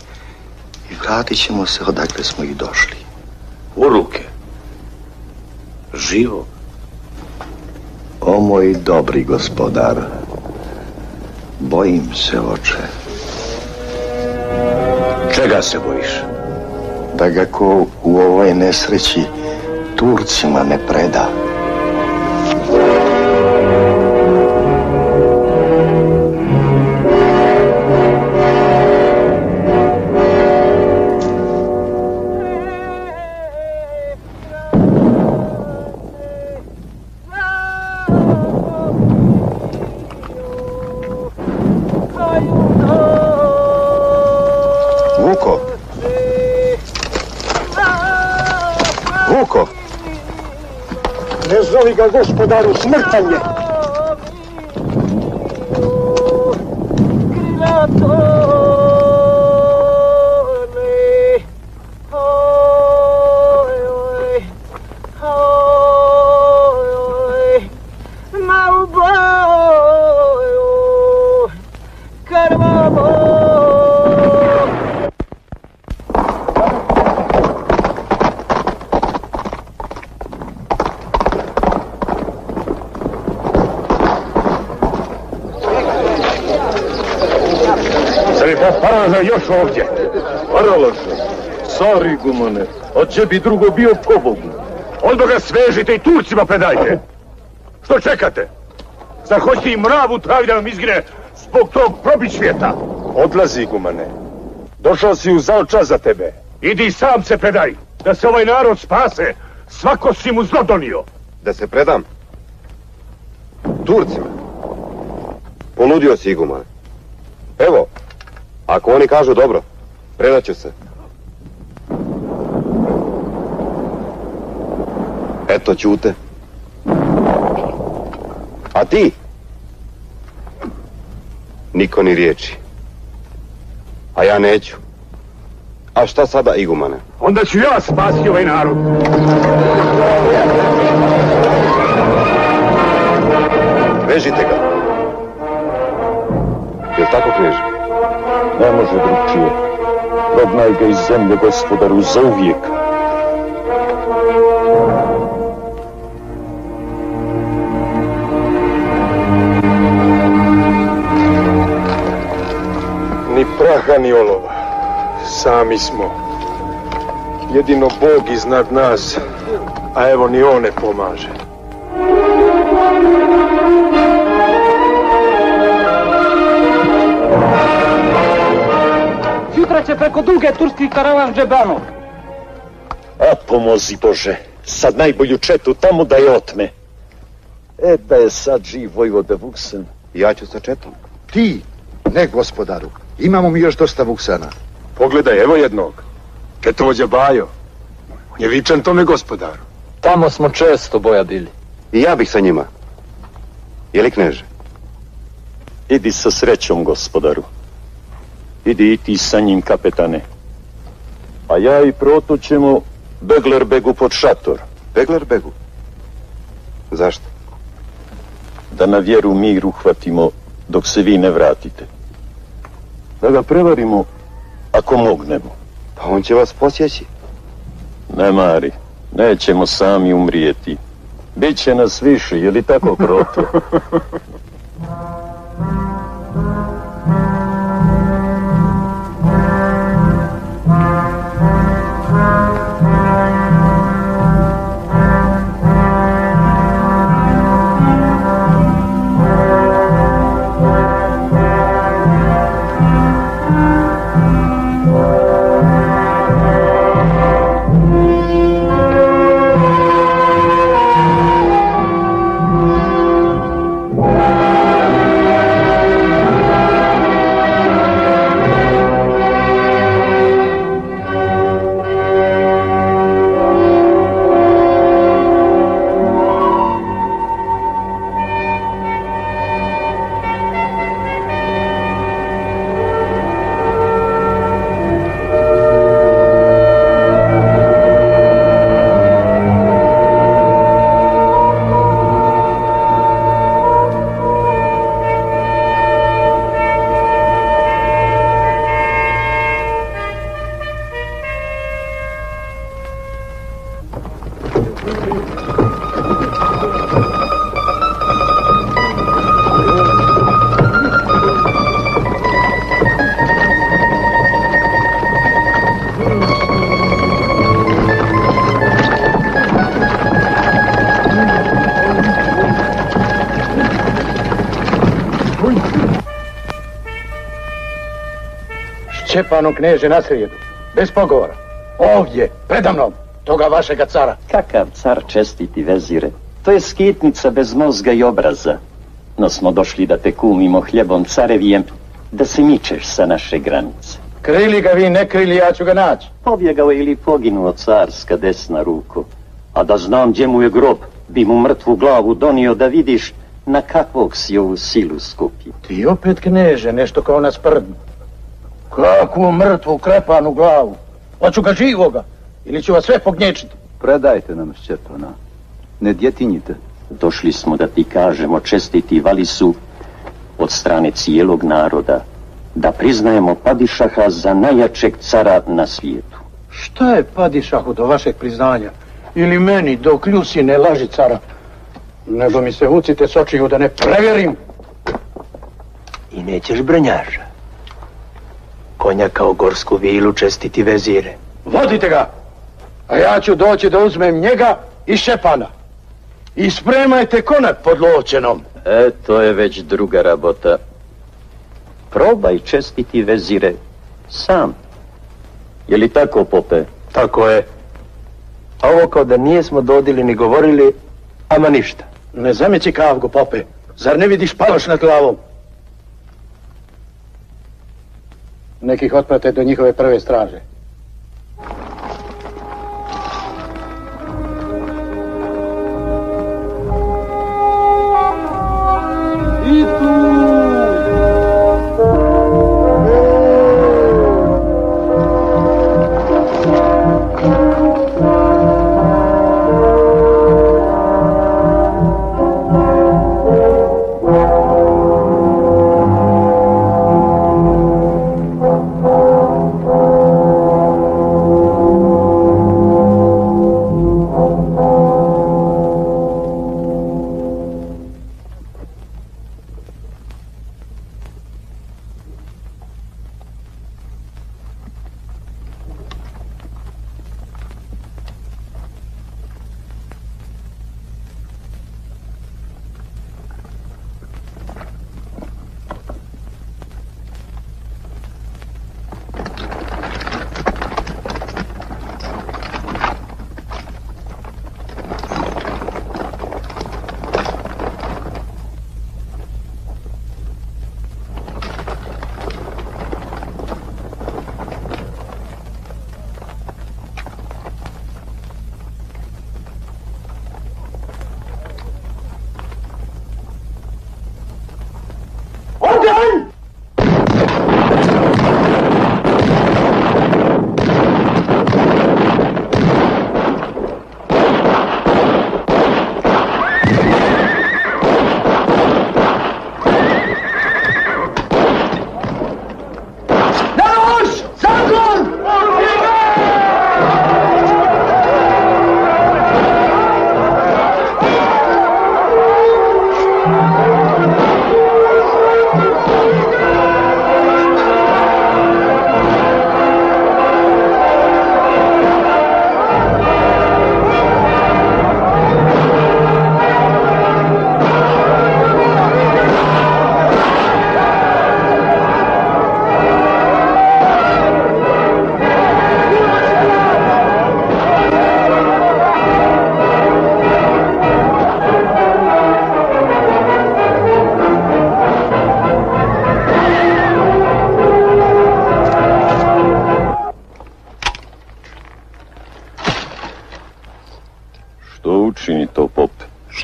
i vratit ćemo se odakle smo i došli. U ruke? Živo? O moj dobri gospodar, bojim se, oče. Čega se bojiš? Da ga ko u ovoj nesreći Turcima ne preda. Ne zovi ga gospodaru, još ovdje? Parolože? car igumane, a gdje bi drugo bio pobogu? Onda ga svežite i Turcima predajte. Što čekate? Zar hoćete i mravu travi da vam izgine zbog tog probičvjeta? Odlazi, gumane. Došao si u zao čas za tebe. Idi sam se predaj, da se ovaj narod spase. Svako si mu zlo donio. Da se predam? Turcima? Ponudio si igumane. Evo, ako oni kažu dobro, predat ću se. Eto, ćute. A ti? Niko ni riječi. A ja neću. A šta sada, igumane? Onda ću ja spasiti ovaj narod. Vežite ga. Jel tako, kneže? Ne može drugčije. Prognaj ga iz zemlje, gospodaru, za uvijek. Ni praha, ni olova. Sami smo. Jedino Bog iznad nas, a evo ni on ne pomaže. Će preko duge turski karavan džebano. A pomozi Bože, sad najbolju četu tamo da je otme. E da je sad živ vojvoda Vuksen. Ja ću sa četom. Ti? Ne, gospodaru. Imamo mi još dosta vuksana. Pogledaj, evo jednog. Četovođa Bajo. On je vičan tome gospodaru. Tamo smo često bojadili. I ja bih sa njima. Je li kneže? Idi sa srećom, gospodaru. Idi i ti sa njim, kapetane. A ja i Proto ćemo Beglerbegu pod šator. Beglerbegu? Zašto? Da na vjeru mir uhvatimo dok se vi ne vratite. Da ga prevarimo ako mognemo. Pa on će vas posjeći. Ne mari, nećemo sami umrijeti. Biće nas više, je li tako, Proto? Šćepanu kneže na srijedu. Bez pogovora. Ovdje, predamnom, toga vašega cara. Kakav car čestiti vezire? To je skitnica bez mozga i obraza. No smo došli da te kumimo hljebom carevijem, da se mičeš sa naše granice. Krili ga vi, ne krili, ja ću ga naći. Pobjegao ili poginuo carska desna ruko. A da znam gdje mu je grob, bi mu mrtvu glavu donio da vidiš na kakvog si ovu silu skupio. Ti opet kneže, nešto kao na sprdnu. Kakvu mrtvu krepanu glavu. Hoću ga živoga, ili ću vas sve pognječiti. Predajte nam Šćepana. Ne djetinjite. Došli smo da ti kažemo čestiti Valisu od strane cijelog naroda, da priznajemo Padišaha za najjačeg cara na svijetu. Šta je Padišahu do vašeg priznanja? Ili meni dok Ljusi ne laži cara? Nego mi se ucite s očiju da ne preverim. I nećeš brnjaža. Konja kao gorsku vilu čestiti vezire. Vodite ga, a ja ću doći da uzmem njega i Šepana. I spremajte konak pod ločenom. E, to je već druga rabota. Probaj čestiti vezire sam. Je li tako, pope? Tako je. A ovo kao da nijesmo dodili ni govorili, ama ništa. Ne zameći kavgo, pope. Zar ne vidiš paloš nad glavom? Nekih otprate do njihove prve straže.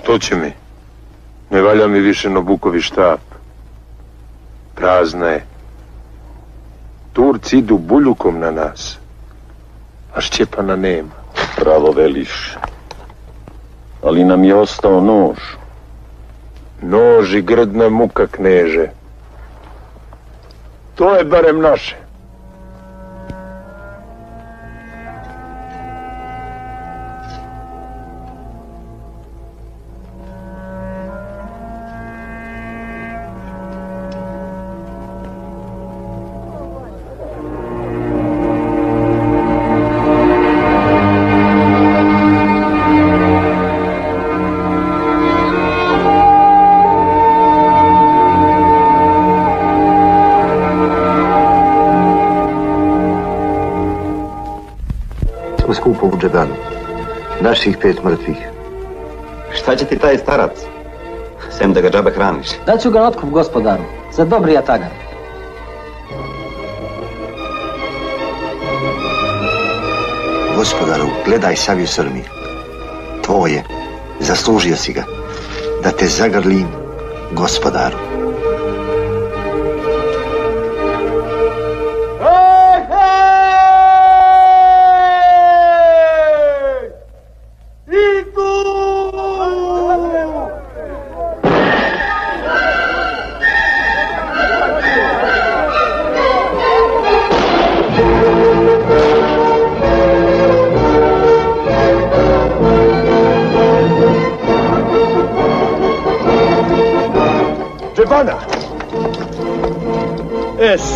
Što će mi? Ne valja mi više Nobukovi štap. Prazna je. Turci idu buljukom na nas. A Šćepana nema. Pravo veliš. Ali nam je ostao nož. Nož i grdna muka kneže. To je barem naše. Naših pet mrtvih. Šta će ti taj starac? Sem da ga džabe hraniš. Daću ga na otkup gospodaru, za dobri jatagan. Gospodaru, gledaj Saviju Srmi. Tvoje, zaslužio si ga. Da te zagrlim, gospodaru.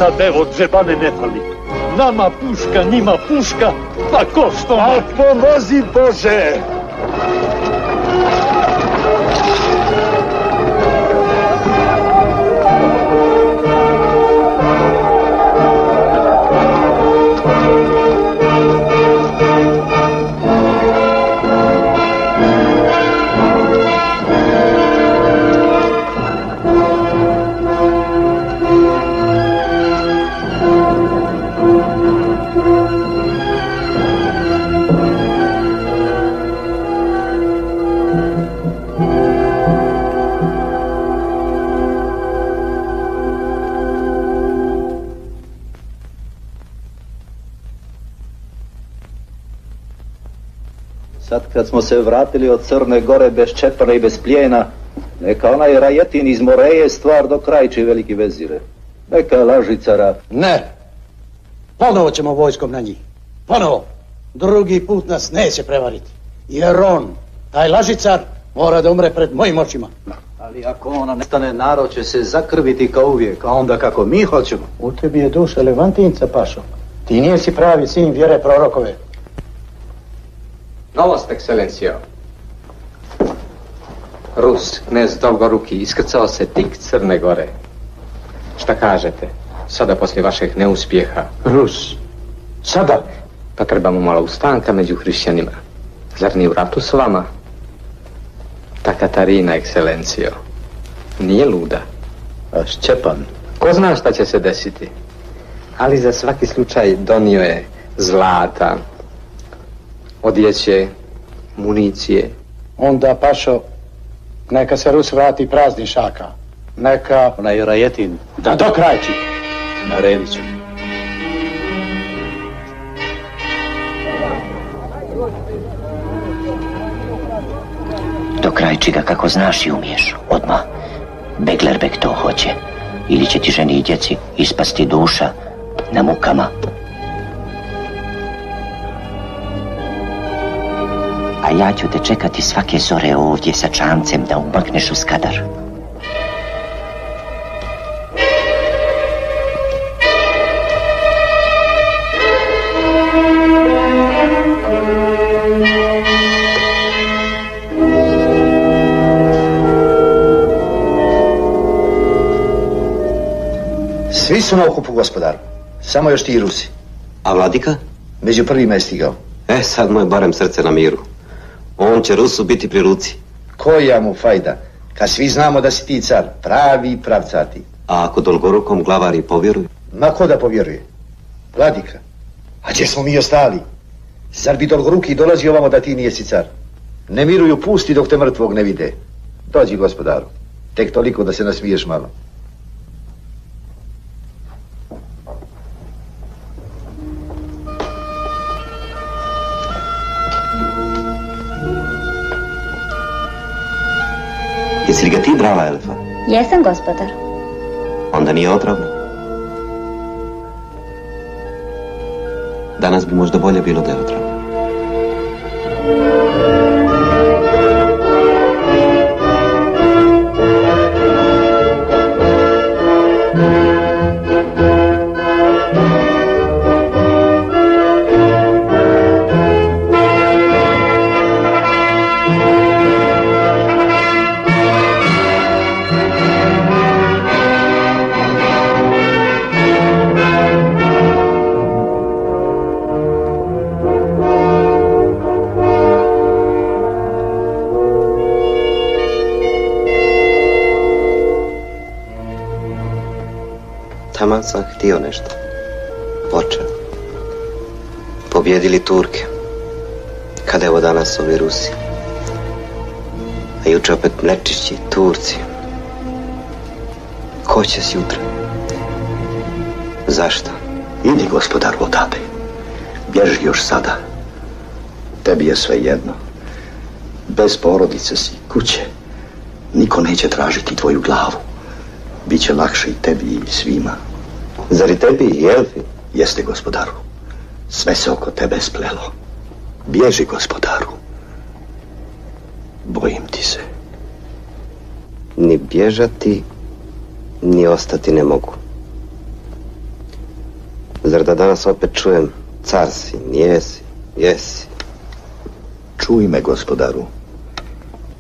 Мојата дево джебане не фали. Нама пушка, нима пушка, па кошто? А помози Боже! Kad smo se vratili od Crne Gore bez Čepana i bez plijena, neka onaj Rajetin iz Moreje stvar do krajči veliki vezire. Neka lažicara. Ne. Ponovo ćemo vojskom na njih. Ponovo. Drugi put nas neće prevariti. Jer on, taj lažicar, mora da umre pred mojim očima. Ali ako ona nestane, narod će se zakrviti kao uvijek, a onda kako mi hoćemo. U tebi je duša Levantinca, Pašo. Ti nisi pravi sin vjere prorokove. Novost, ekscelencija. Rus, knez Dolgoruki, iskrcao se tik Crne Gore. Šta kažete? Sada poslije vašeg neuspjeha. Rus? Sada? Pa trebamo malo ustanka među hrišćanima. Zar ni u ratu s vama? Ta Katarina, ekscelencijo, nije luda. A Šćepan? Ko zna šta će se desiti? Ali za svaki slučaj donio je zlata, odjeće, municije. Onda, Pašo, neka se Rus vrati prazni šaka. Neka... Onaj Rajetin. Da dokrajči. Naredit ću. Dokrajči ga kako znaš i umiješ, odmah. Beglerbek to hoće. Ili će ti ženi i djeci ispasti duša na mukama. Ja ću te čekati svake zore ovdje sa čamcem da umakneš u skadar. Svi su na okupu, gospodaru. Samo još ti i Rusi. A vladika? Među prvima je stigao. E, sad mu je barem srce na miru. On će Rusu biti pri ruci. Koja mu fajda? Kad svi znamo da si ti car, pravi pravcati. A ako Dolgorukom glavari povjeruju? Ma ko da povjeruje? Vladika. A gdje smo mi ostali? Zar bi Dolgoruki dolazi ovamo da ti nijesi car? Ne miruju pusti dok te mrtvog ne vide. Dođi, gospodaru. Tek toliko da se nasmiješ malo. Jesi li ga ti brala, Elfa? Jesam, gospodar. Onda nije otravno. Danas bi možda bolje bilo da je otravno. Taman sam htio nešto. Počeo. Pobjedili Turke. Kada evo danas ovi Rusi. A juče opet nečišći Turci. Ko će sutra? Zašto? Idi, gospodar, odade. Bježi još sada. Tebi je sve jedno. Bez porodice si, kuće. Niko neće tražiti tvoju glavu. Biće lakše i tebi i svima. Zar i tebi i Elfi? Jeste, gospodaru. Sve se oko tebe splelo. Bježi, gospodaru. Bojim ti se. Ni bježati, ni ostati ne mogu. Zar da danas opet čujem car si, nijesi, jesi. Čuj me, gospodaru.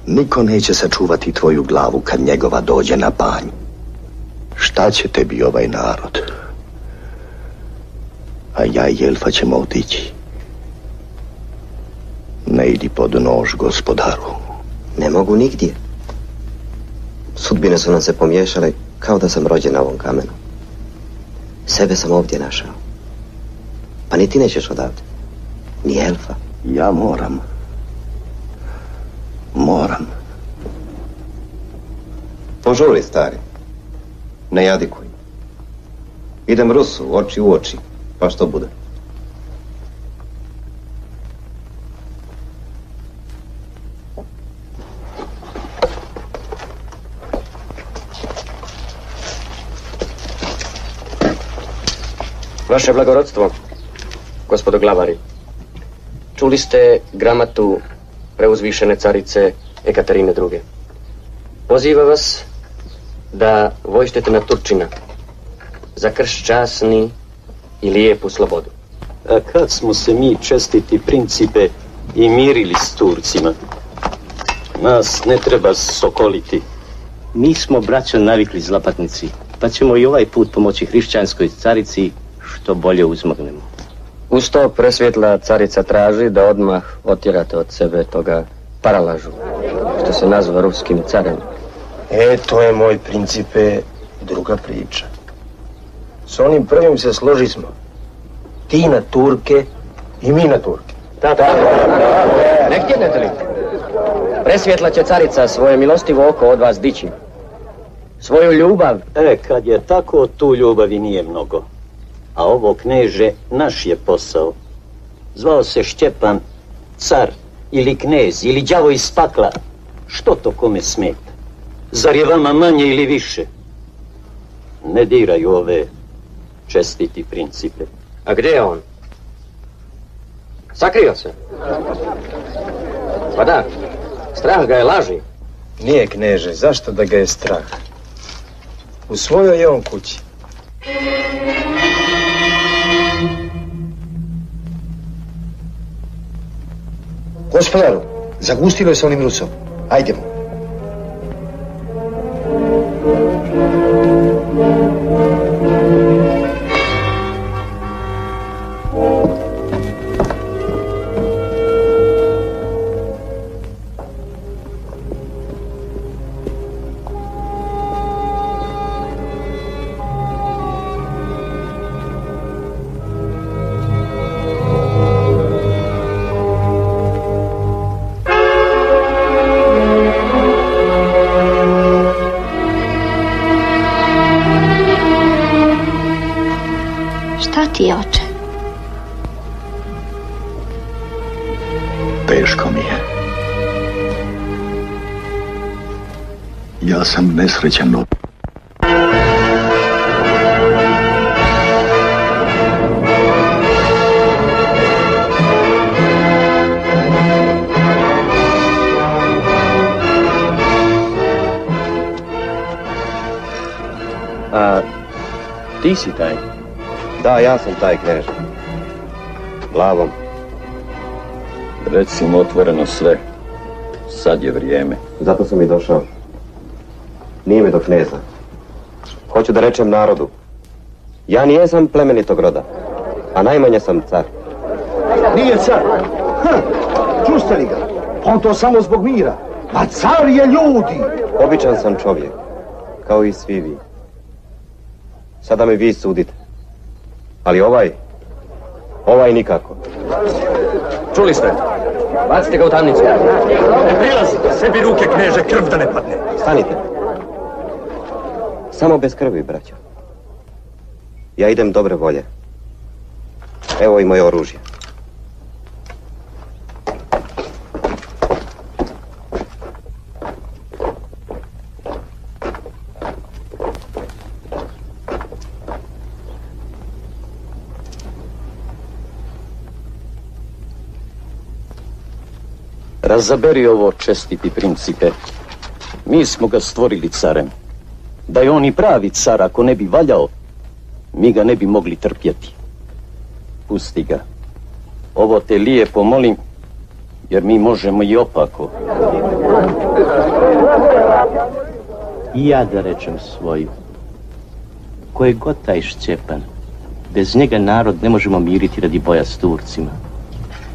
Niko neće sačuvati tvoju glavu kad njegova dođe na banj. Šta će tebi ovaj narod? A ja i Jelfa ćemo otići. Ne idi pod nož, gospodaru. Ne mogu nigdje. Sudbine su nam se pomiješale kao da sam rođen na ovom kamenu. Sebe sam ovdje našao. Pa ni ti nećeš odavde. Ni Elfa. Ja moram. Moram. Požuri, stari. Ne jadikuj. Idem Rusu, oči u oči. Pa što bude? Vaše blagorodstvo, gospodo glavari. Čuli ste gramatu preuzvišene carice Ekaterine II. Poziva vas da vojštete na Turčina za krš časni i lijepu slobodu. A kad smo se mi čestiti principe i mirili s Turcima? Nas ne treba sokoliti. Mi smo, braćo, navikli zlapatnici, pa ćemo i ovaj put pomoći hrišćanskoj carici što bolje uzmognemo. Uz to presvjetla carica traži da odmah otjerate od sebe toga paralažu, što se nazva ruskim carem. E, to je moj principe druga priča. S onim prvim se složi smo. Ti na Turke i mi na Turke. Da, da. Ne htjenete li? Presvjetla će carica svoje milostivo oko od vas dići. Svoju ljubav. E, kad je tako, tu ljubavi nije mnogo. A ovo, kneže, naš je posao. Zvao se Šćepan, car, ili knez, ili đavo iz pakla. Što to kome smeta? Zar je vama manje ili više? Ne diraju ove čestiti principe. A gdje je on? Sakrio se. Pa da, strah ga je laži. Nije kneže, zašto da ga je strah? U svojoj je on kući. Gospodaru, zagustilo je sa onim Rusom. Ajdemo. Teško mi je. Ja sam nesrećan. no- A ti si taj? Da, ja sam taj knež. Glavom. Recimo otvoreno sve. Sad je vrijeme. Zato sam i došao. Nije mi do kneza. Hoću da rečem narodu. Ja nijesam plemenitog roda, a najmanje sam car. Nije car. Hm, čuste li ga? On to samo zbog mira. A car je ljudi. Običan sam čovjek, kao i svi vi. Sada mi vi sudite. Ali ovaj, ovaj nikako. Čuli ste? Bacite ga u tamnicu. Ne prilazite, sebi ruke kneže, krv da ne padne. Stanite. Samo bez krvi, braćo. Ja idem dobre volje. Evo i moje oružje. Razaberi ovo čestiti principe. Mi smo ga stvorili carem. Da je on i pravi car, ako ne bi valjao, mi ga ne bi mogli trpjeti. Pusti ga. Ovo te lijepo molim, jer mi možemo i opako. I ja da rečem svoju. Ko je god taj Šćepan, bez njega narod ne možemo miriti radi boja s Turcima.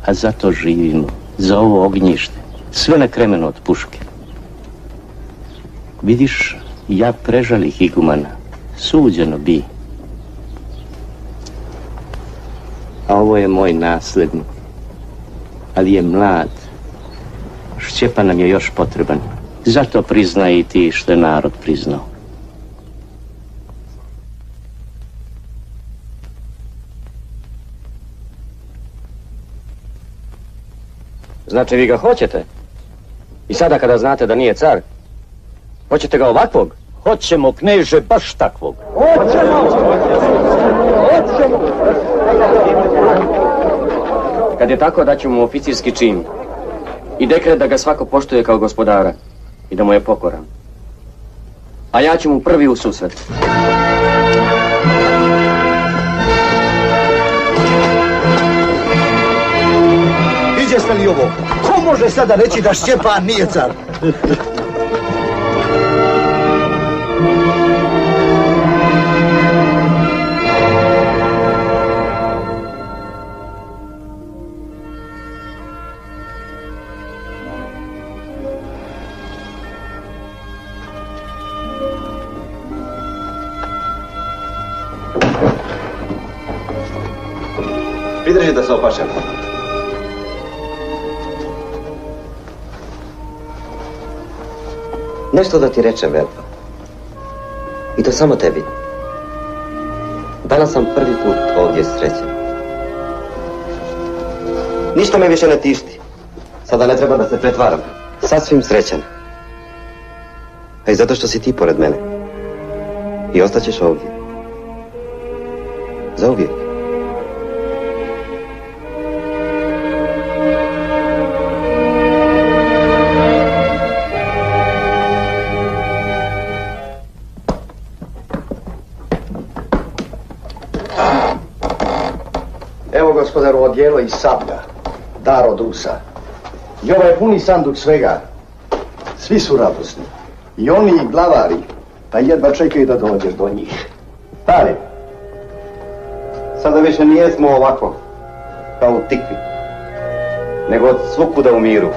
A zato živimo, za ovo ognjište, sve na kremenu od puške. Vidiš, ja prežalih igumana, suđeno bi. A ovo je moj naslednik, ali je mlad. Šćepan nam je još potreban. Zato priznaj i ti što je narod priznao. Znači vi ga hoćete? I sada kada znate da nije car, hoćete ga ovakvog? Hoćemo, kneže, baš takvog. Kad je tako, daću mu oficirski čin. I dekret da ga svako poštuje kao gospodara. I da mu je pokoran. A ja ću mu prvi u susret. Viđeste li ovo? Ko može sada reći da Šćepan nije car? Pridržite se opašen. Nešto da ti rečem, Velpa. I to samo tebi. Danas sam prvi put ovdje srećen. Ništa me više ne tišti. Sada ne treba da se pretvaram. Sasvim srećan. A i zato što si ti pored mene. I ostaćeš ovdje. Za gospodaru odjelo i sablja, dar od Rusa. I ovaj puni sanduk svega. Svi su radosni. I oni i glavari, pa jedva čekaju da dođeš do njih. Stari, Sada više nijesmo ovako, kao u tikvi, nego od svukuda u miru.